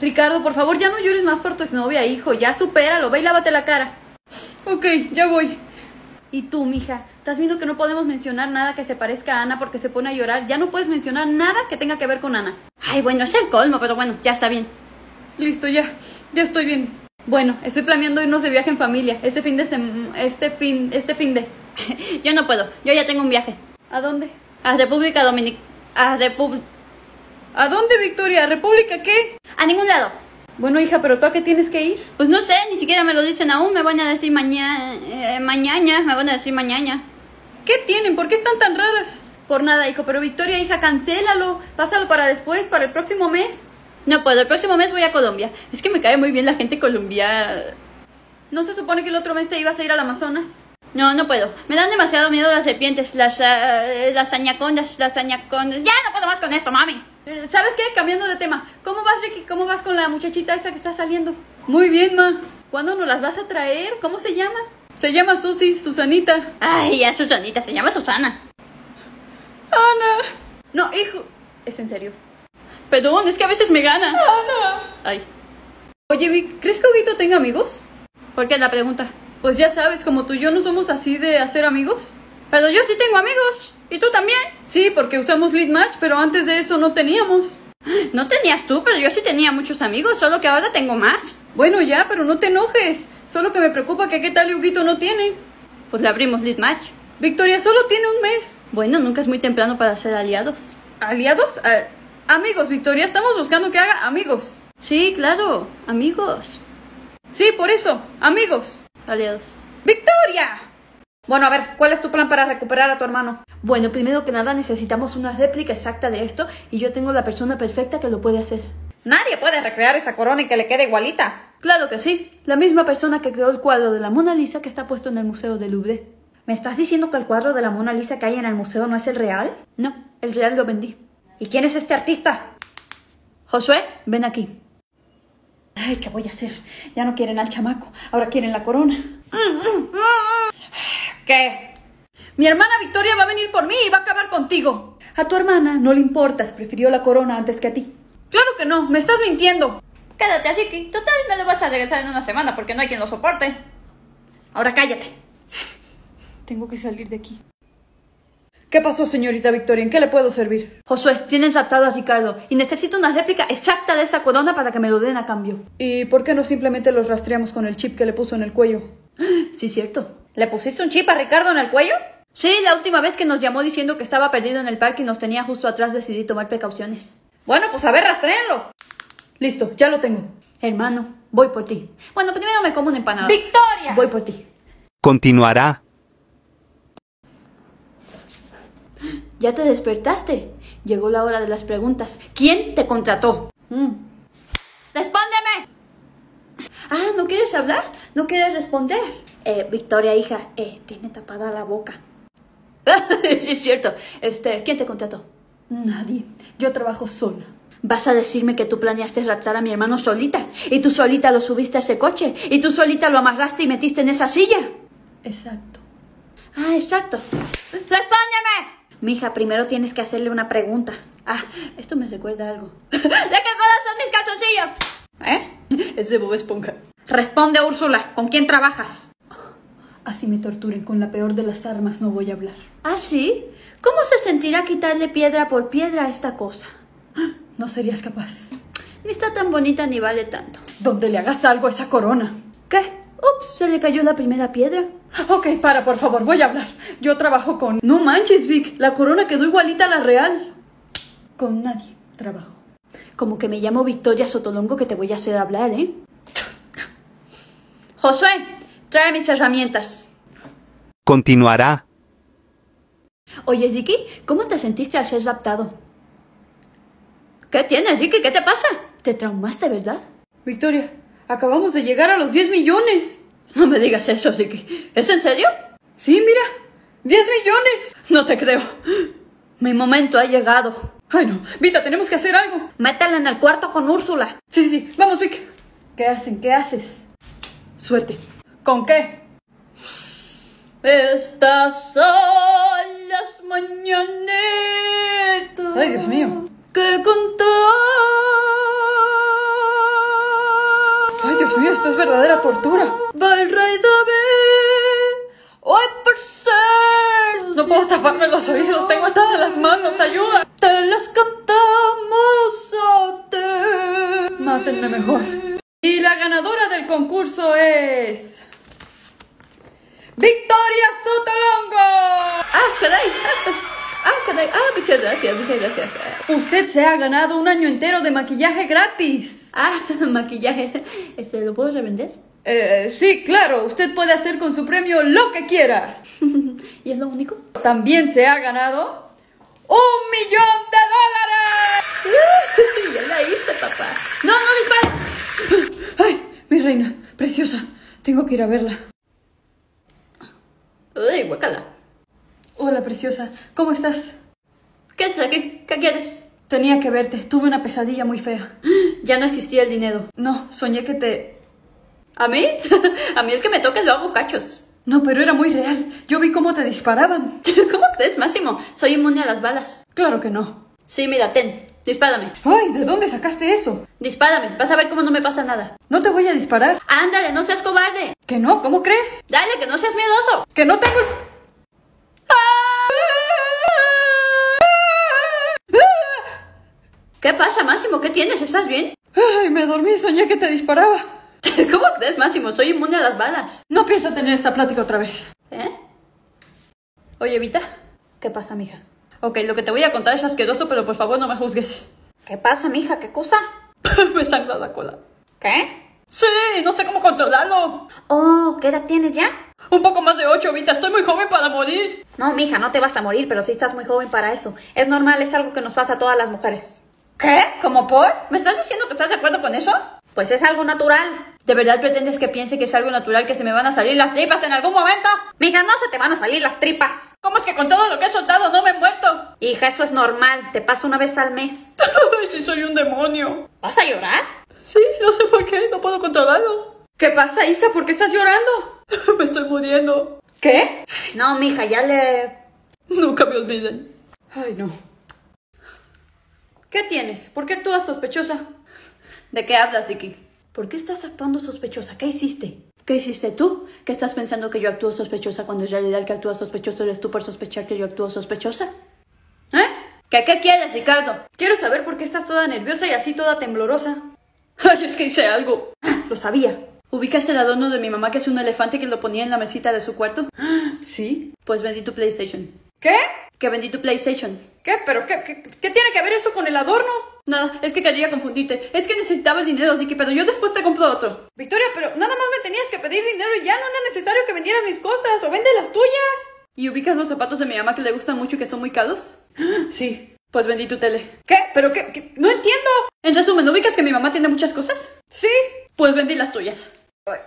Ricardo, por favor, ya no llores más por tu exnovia, hijo. Ya supéralo, ve y lávate la cara. Ok, ya voy. Y tú, mija, ¿estás viendo que no podemos mencionar nada que se parezca a Ana porque se pone a llorar? Ya no puedes mencionar nada que tenga que ver con Ana. Ay, bueno, es el colmo, pero bueno, ya está bien. Listo, ya. Ya estoy bien. Bueno, estoy planeando irnos de viaje en familia. Este fin de sem este fin este fin de [laughs] Yo no puedo, yo ya tengo un viaje. ¿A dónde? A República Dominicana. A República... ¿A dónde, Victoria? ¿República qué? A ningún lado. Bueno, hija, pero tú a qué tienes que ir? Pues no sé, ni siquiera me lo dicen aún. Me van a decir mañana... Eh, mañana, me van a decir mañana. ¿Qué tienen? ¿Por qué están tan raras? Por nada, hijo, pero Victoria, hija, cancélalo. Pásalo para después, para el próximo mes. No puedo, el próximo mes voy a Colombia. Es que me cae muy bien la gente colombiana. ¿No se supone que el otro mes te ibas a ir al Amazonas? No, no puedo. Me dan demasiado miedo las serpientes, las, ah, las añacondas, las añacondas. Ya no puedo más con esto, mami. ¿Sabes qué? Cambiando de tema. ¿Cómo vas, Ricky? ¿Cómo vas con la muchachita esa que está saliendo? Muy bien, ma. ¿Cuándo nos las vas a traer? ¿Cómo se llama? Se llama Susi, Susanita. Ay, ya Susanita, se llama Susana. Ana. No, hijo. Es en serio. Perdón, es que a veces me gana. Ana. Ay, Oye, Vic, ¿crees que Huguito tenga amigos? ¿por qué la pregunta? Pues ya sabes, como tú y yo no somos así de hacer amigos. Pero yo sí tengo amigos. ¿Y tú también? Sí, porque usamos Lead Match, pero antes de eso no teníamos. [gasps] No tenías tú, pero yo sí tenía muchos amigos, solo que ahora tengo más. Bueno, ya, pero no te enojes. Solo que me preocupa que qué tal y Huguito no tiene. Pues le abrimos Lead Match. Victoria solo tiene un mes. Bueno, nunca es muy temprano para ser aliados. ¿Aliados? Ah, amigos, Victoria. Estamos buscando que haga amigos. Sí, claro, amigos. Sí, por eso. Amigos. Aliados. ¡Victoria! Bueno, a ver, ¿cuál es tu plan para recuperar a tu hermano? Bueno, primero que nada necesitamos una réplica exacta de esto y yo tengo la persona perfecta que lo puede hacer. Nadie puede recrear esa corona y que le quede igualita. Claro que sí, la misma persona que creó el cuadro de la Mona Lisa que está puesto en el Museo del Louvre. ¿Me estás diciendo que el cuadro de la Mona Lisa que hay en el museo no es el real? No, el real lo vendí. ¿Y quién es este artista? Josué, ven aquí. Ay, ¿qué voy a hacer? Ya no quieren al chamaco, ahora quieren la corona. ¿Qué? Mi hermana Victoria va a venir por mí y va a acabar contigo. A tu hermana no le importas, prefirió la corona antes que a ti. Claro que no, me estás mintiendo. Quédate, Ricky. Total, me lo vas a regresar en una semana porque no hay quien lo soporte. Ahora cállate. Tengo que salir de aquí. ¿Qué pasó, señorita Victoria? ¿En qué le puedo servir? Josué, tienes raptado a Ricardo y necesito una réplica exacta de esa corona para que me lo den a cambio. ¿Y por qué no simplemente los rastreamos con el chip que le puso en el cuello? Sí, cierto. ¿Le pusiste un chip a Ricardo en el cuello? Sí, la última vez que nos llamó diciendo que estaba perdido en el parque y nos tenía justo atrás decidí tomar precauciones. Bueno, pues a ver, rastréenlo. Listo, ya lo tengo. Hermano, voy por ti. Bueno, primero me como una empanada. ¡Victoria! Voy por ti. Continuará. ¿Ya te despertaste? Llegó la hora de las preguntas. ¿Quién te contrató? Mm. ¡Respóndeme! Ah, ¿no quieres hablar? ¿No quieres responder? Eh, Victoria, hija, eh, tiene tapada la boca. [laughs] sí, es cierto. Este, ¿quién te contrató? Nadie. Yo trabajo sola. ¿Vas a decirme que tú planeaste raptar a mi hermano solita? ¿Y tú solita lo subiste a ese coche? ¿Y tú solita lo amarraste y metiste en esa silla? Exacto. Ah, exacto. ¡Respóndeme! Mija, primero tienes que hacerle una pregunta. Ah, esto me recuerda a algo. [laughs] ¿De qué color son mis calzoncillos? ¿Eh? Es de Bob Esponja. Responde, Úrsula. ¿Con quién trabajas? Así me torturen con la peor de las armas, no voy a hablar. ¿Ah, sí? ¿Cómo se sentirá quitarle piedra por piedra a esta cosa? [gasps] No serías capaz. Ni está tan bonita ni vale tanto. Donde le hagas algo a esa corona. ¿Qué? Ups, se le cayó la primera piedra. [gasps] Ok, para, por favor, voy a hablar. Yo trabajo con... No manches, Vic. La corona quedó igualita a la real. Con nadie trabajo. Como que me llamo Victoria Sotolongo que te voy a hacer hablar, ¿eh? Josué, trae mis herramientas. Continuará. Oye, Ziki, ¿cómo te sentiste al ser raptado? ¿Qué tienes, Ziki? ¿Qué te pasa? Te traumaste, ¿verdad? Victoria, acabamos de llegar a los 10 millones. No me digas eso, Ziki. ¿Es en serio? Sí, mira. 10 millones. No te creo. Mi momento ha llegado. Ay, no. Vita, tenemos que hacer algo. Métela en el cuarto con Úrsula. Sí, sí, sí. Vamos, Vic. ¿Qué hacen? ¿Qué haces? Suerte. ¿Con qué? Estas son las mañanitas. Ay, Dios mío. Que contar. Ay, Dios mío, esto es verdadera tortura. Va el rey David. Hoy por ser. No puedo taparme los oídos. Tengo atadas las manos. Ayuda. Te las cantamos a ti. Mátenme mejor. Y la ganadora del concurso es... ¡Victoria Sotolongo! Ah, caray. Ah, caray. Ah, muchas gracias, muchas gracias. Usted se ha ganado un año entero de maquillaje gratis. Ah, [laughs] maquillaje. ¿Este lo puedo revender? Eh, sí, claro. Usted puede hacer con su premio lo que quiera. [laughs] ¿Y es lo único? También se ha ganado un millón de dólares. [laughs] ya la hice, papá. No, no dispare. Ay, mi reina, preciosa. Tengo que ir a verla. Uy, guacala. Hola, preciosa. ¿Cómo estás? ¿Qué es aquí? ¿Qué quieres? Tenía que verte. Tuve una pesadilla muy fea. [gasps] Ya no existía el dinero. No, soñé que te... ¿A mí? [laughs] A mí el que me toque lo hago cachos. No, pero era muy real. Yo vi cómo te disparaban. [laughs] ¿Cómo crees, Máximo? Soy inmune a las balas. Claro que no. Sí, mira, ten. Dispárame. Ay, ¿de dónde sacaste eso? Dispárame. Vas a ver cómo no me pasa nada. No te voy a disparar. Ándale, no seas cobarde. ¿Que no? ¿Cómo crees? Dale, que no seas miedoso. Que no tengo... el- ¿Qué pasa, Máximo? ¿Qué tienes? ¿Estás bien? Ay, me dormí y soñé que te disparaba. [laughs] ¿Cómo crees, Máximo? Soy inmune a las balas. No pienso tener esta plática otra vez. ¿Eh? Oye, Vita. ¿Qué pasa, mija? Ok, lo que te voy a contar es asqueroso, pero por favor no me juzgues. ¿Qué pasa, mija? ¿Qué cosa? [laughs] me sangra la cola. ¿Qué? Sí, no sé cómo controlarlo. Oh, ¿qué edad tienes ya? Un poco más de ocho, Vita. Estoy muy joven para morir. No, mija, no te vas a morir, pero sí estás muy joven para eso. Es normal, es algo que nos pasa a todas las mujeres. ¿Qué? ¿Cómo por? ¿Me estás diciendo que estás de acuerdo con eso? Pues es algo natural. ¿De verdad pretendes que piense que es algo natural que se me van a salir las tripas en algún momento? Mija, no se te van a salir las tripas. ¿Cómo es que con todo lo que he soltado no me he muerto? Hija, eso es normal. Te pasa una vez al mes. [laughs] Ay, si soy un demonio. ¿Vas a llorar? Sí, no sé por qué, no puedo controlarlo. ¿Qué pasa, hija? ¿Por qué estás llorando? [laughs] me estoy muriendo. ¿Qué? No, mija, ya le... Nunca me olviden. Ay, no. ¿Qué tienes? ¿Por qué actúas sospechosa? ¿De qué hablas, Vicky? ¿Por qué estás actuando sospechosa? ¿Qué hiciste? ¿Qué hiciste tú? ¿Qué estás pensando que yo actúo sospechosa cuando en realidad el que actúa sospechoso eres tú por sospechar que yo actúo sospechosa? ¿Eh? ¿Qué, qué quieres, Ricardo? Quiero saber por qué estás toda nerviosa y así toda temblorosa. [laughs] Ay, es que hice algo. Lo sabía. ¿Ubicas el adorno de mi mamá que es un elefante que lo ponía en la mesita de su cuarto? [gasps] ¿Sí? Pues vendí tu PlayStation. ¿Qué? Que vendí tu PlayStation. ¿Qué? ¿Pero qué, qué, qué tiene que ver eso con el adorno? Nada, es que quería confundirte. Es que necesitaba el dinero, Ricky, pero yo después te compro otro. Victoria, pero nada más me tenías que pedir dinero y ya no era necesario que vendieras mis cosas o vende las tuyas. ¿Y ubicas los zapatos de mi mamá que le gustan mucho y que son muy caros? [gasps] Sí. Pues vendí tu tele. ¿Qué? ¿Pero qué? qué? No entiendo. En resumen, ¿no ubicas que mi mamá tiene muchas cosas? Sí. Pues vendí las tuyas. Ay,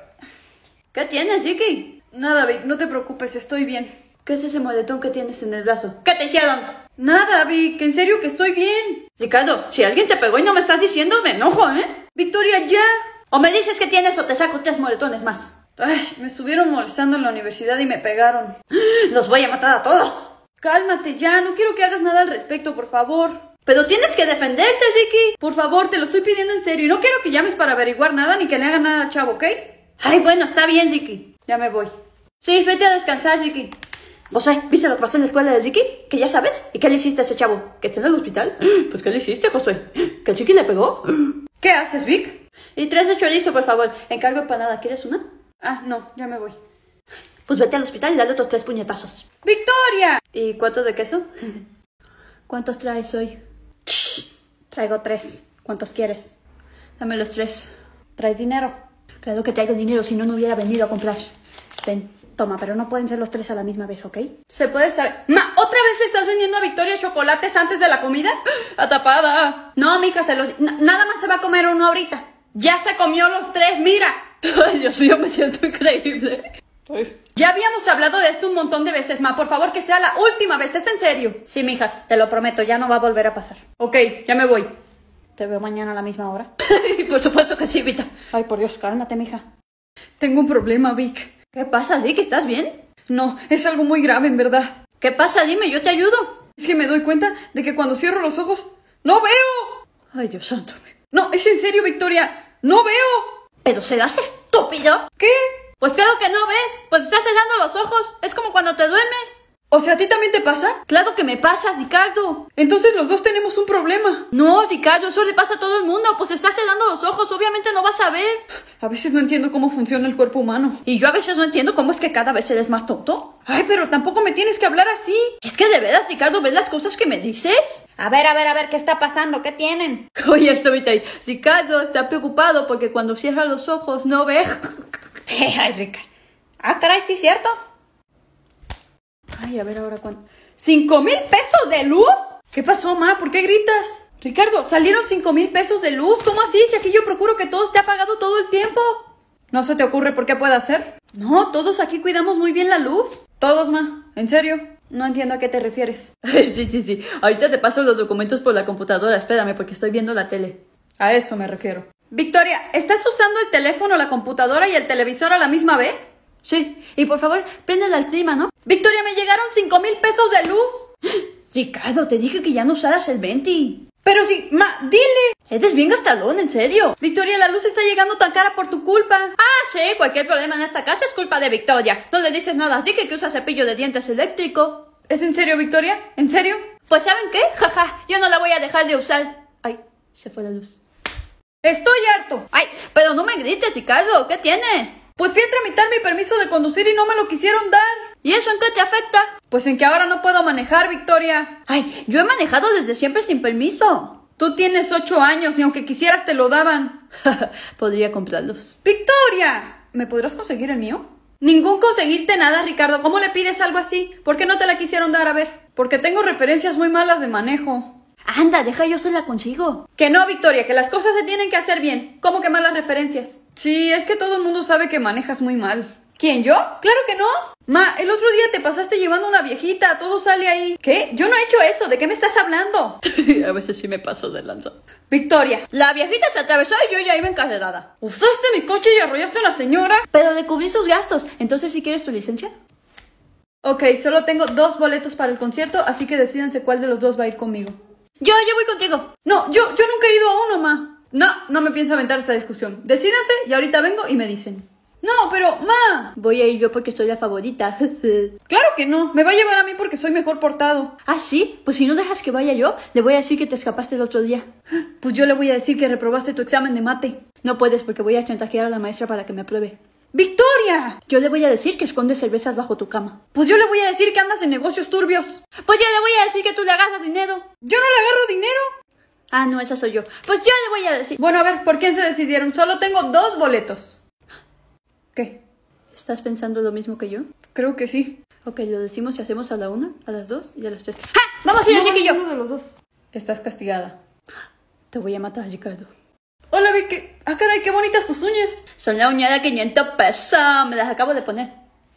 ¿Qué tienes, Ricky? Nada, Vic, no te preocupes, estoy bien. ¿Qué es ese moletón que tienes en el brazo? ¿Qué te hicieron? Nada, Vic, en serio que estoy bien. Ricardo, si alguien te pegó y no me estás diciendo, me enojo, ¿eh? Victoria, ya. O me dices que tienes o te saco tres moretones más. Ay, me estuvieron molestando en la universidad y me pegaron. [gasps] Los voy a matar a todos. Cálmate ya, no quiero que hagas nada al respecto, por favor. Pero tienes que defenderte, Ricky. Por favor, te lo estoy pidiendo en serio y no quiero que llames para averiguar nada ni que le hagan nada a Chavo, ¿ok? Ay, bueno, está bien, Ricky. Ya me voy. Sí, vete a descansar, Ricky. José, ¿viste lo que pasó en la escuela de Ricky? Que ya sabes. ¿Y qué le hiciste a ese chavo? ¿Que está en el hospital? [gasps] Pues, ¿qué le hiciste, José? [gasps] ¿Que el chiqui le pegó? [gasps] ¿Qué haces, Vic? Y tres de chorizo, por favor. Encargo empanada. ¿Quieres una? Ah, no, ya me voy. Pues vete al hospital y dale otros tres puñetazos. ¡Victoria! ¿Y cuántos de queso? [laughs] ¿Cuántos traes hoy? [sniffs] Traigo tres. ¿Cuántos quieres? Dame los tres. ¿Traes dinero? Claro que traigo dinero, si no, no hubiera venido a comprar. Ten, toma, pero no pueden ser los tres a la misma vez, ¿ok? ¿Se puede saber? Ma, ¿otra vez le estás vendiendo a Victoria chocolates antes de la comida? [gasps] ¡Atapada! No, mija, se los... nada más se va a comer uno ahorita. ¡Ya se comió los tres, mira! [laughs] Ay, Dios mío, me siento increíble. Ya habíamos hablado de esto un montón de veces, Ma. Por favor, que sea la última vez, es en serio. Sí, mija, te lo prometo, ya no va a volver a pasar. Ok, ya me voy. Te veo mañana a la misma hora. [laughs] por supuesto que sí, Vita. Ay, por Dios, cálmate, mija. Tengo un problema, Vic. ¿Qué pasa, Ricky? ¿Estás bien? No, es algo muy grave, en verdad. ¿Qué pasa? Dime, yo te ayudo. Es que me doy cuenta de que cuando cierro los ojos, ¡no veo! Ay, Dios santo. No, es en serio, Victoria. ¡No veo! ¿Pero serás estúpido? ¿Qué? Pues claro que no ves. Pues estás cerrando los ojos. Es como cuando te duermes. O sea, ¿a ti también te pasa? Claro que me pasa, Ricardo. Entonces los dos tenemos un problema. No, Ricardo, eso le pasa a todo el mundo. Pues estás cerrando los ojos, obviamente no vas a ver. [sighs] A veces no entiendo cómo funciona el cuerpo humano. Y yo a veces no entiendo cómo es que cada vez eres más tonto. Ay, pero tampoco me tienes que hablar así. Es que de veras, Ricardo, ¿ves las cosas que me dices? A ver, a ver, a ver, ¿qué está pasando? ¿Qué tienen? [laughs] Oye, estoy ahí. Ricardo está preocupado porque cuando cierra los ojos no ve. [laughs] [laughs] Ay, rica. Ah, caray, sí, cierto. Ay, a ver ahora cuánto. ¿Cinco mil pesos de luz? ¿Qué pasó, ma? ¿Por qué gritas? Ricardo, salieron cinco mil pesos de luz. ¿Cómo así? Si aquí yo procuro que todo esté apagado todo el tiempo. ¿No se te ocurre por qué puede hacer? No, todos aquí cuidamos muy bien la luz. Todos, ma. ¿En serio? No entiendo a qué te refieres. [laughs] sí, sí, sí. Ahorita te paso los documentos por la computadora. Espérame, porque estoy viendo la tele. A eso me refiero. Victoria, ¿estás usando el teléfono, la computadora y el televisor a la misma vez? Sí. Y por favor, préndela al clima, ¿no? Victoria, me llegaron cinco mil pesos de luz. Ricardo, te dije que ya no usaras el 20. Pero si, ma, dile. Eres bien gastadón, en serio. Victoria, la luz está llegando tan cara por tu culpa. Ah, sí, cualquier problema en esta casa es culpa de Victoria. No le dices nada, dije que usa cepillo de dientes eléctrico. ¿Es en serio, Victoria? ¿En serio? Pues ¿saben qué? Jaja, yo no la voy a dejar de usar. Ay, se fue la luz. Estoy harto. Ay, pero no me grites, Ricardo, ¿qué tienes? Pues fui a tramitar mi permiso de conducir y no me lo quisieron dar. ¿Y eso en qué te afecta? Pues en que ahora no puedo manejar, Victoria. Ay, yo he manejado desde siempre sin permiso. Tú tienes ocho años, ni aunque quisieras te lo daban. [laughs] Podría comprarlos. Victoria, ¿me podrás conseguir el mío? Ningún conseguirte nada, Ricardo. ¿Cómo le pides algo así? ¿Por qué no te la quisieron dar? A ver. Porque tengo referencias muy malas de manejo. Anda, deja yo se la consigo. Que no, Victoria, que las cosas se tienen que hacer bien. ¿Cómo que malas referencias? Sí, es que todo el mundo sabe que manejas muy mal. ¿Quién, yo? Claro que no. Ma, el otro día te pasaste llevando una viejita, todo sale ahí. ¿Qué? Yo no he hecho eso, ¿de qué me estás hablando? [laughs] a veces sí me paso de lanza. Victoria, La viejita se atravesó y yo ya iba encarregada. usaste mi coche y arrollaste a la señora. Pero le cubrí sus gastos. Entonces, ¿sí quieres tu licencia? Ok, solo tengo dos boletos para el concierto, así que decídanse cuál de los dos va a ir conmigo. Yo, yo voy contigo. No, yo, yo nunca he ido a uno, ma. No, no me pienso aventar esa discusión. Decídanse y ahorita vengo y me dicen. No, pero, ma. Voy a ir yo porque soy la favorita. [laughs] Claro que no. Me va a llevar a mí porque soy mejor portado. ¿Ah, sí? Pues si no dejas que vaya yo, le voy a decir que te escapaste el otro día. [gasps] Pues yo le voy a decir que reprobaste tu examen de mate. No puedes porque voy a chantajear a la maestra para que me apruebe. ¡Victoria! Yo le voy a decir que escondes cervezas bajo tu cama. Pues yo le voy a decir que andas en negocios turbios. Pues yo le voy a decir que tú le agarras dinero. Yo no le agarro dinero. Ah, no, esa soy yo. Pues yo le voy a decir. Bueno, a ver, ¿por quién se decidieron? Solo tengo dos boletos. ¿Qué? ¿Estás pensando lo mismo que yo? Creo que sí. Ok, lo decimos y hacemos a la una, a las dos y a las tres. ¡Ja! Vamos a ir, No, Enrique y yo. ninguno de los dos. Estás castigada. Te voy a matar, Ricardo. Hola, Vicky. Ah, caray, qué bonitas tus uñas. Son la uña de 500 pesos. Me las acabo de poner.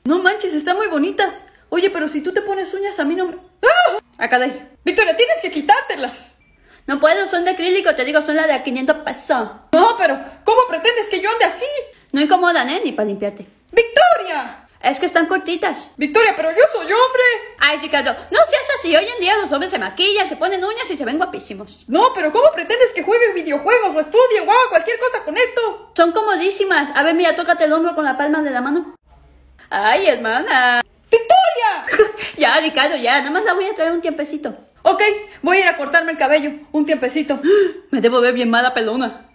No manches, están muy bonitas. Oye, pero si tú te pones uñas, a mí no me... ¡Ah! Acá de ahí. Victoria, tienes que quitártelas. No puedo, son de acrílico, te digo, son la de 500 pesos. No, pero ¿cómo pretendes que yo ande así? No incomodan, ¿eh? Ni para limpiarte. ¡Victoria! Es que están cortitas. Victoria, pero yo soy hombre. Ay, Ricardo, no seas así. Hoy en día los hombres se maquillan, se ponen uñas y se ven guapísimos. No, pero ¿cómo pretendes que juegue videojuegos o estudie o haga cualquier cosa con esto? Son comodísimas. A ver, mira, tócate el hombro con la palma de la mano. Ay, hermana. ¡Victoria! [laughs] Ya, Ricardo, ya. Nada más la voy a traer un tiempecito. ok, voy a ir a cortarme el cabello. Un tiempecito. [gasps] Me debo ver bien mala pelona.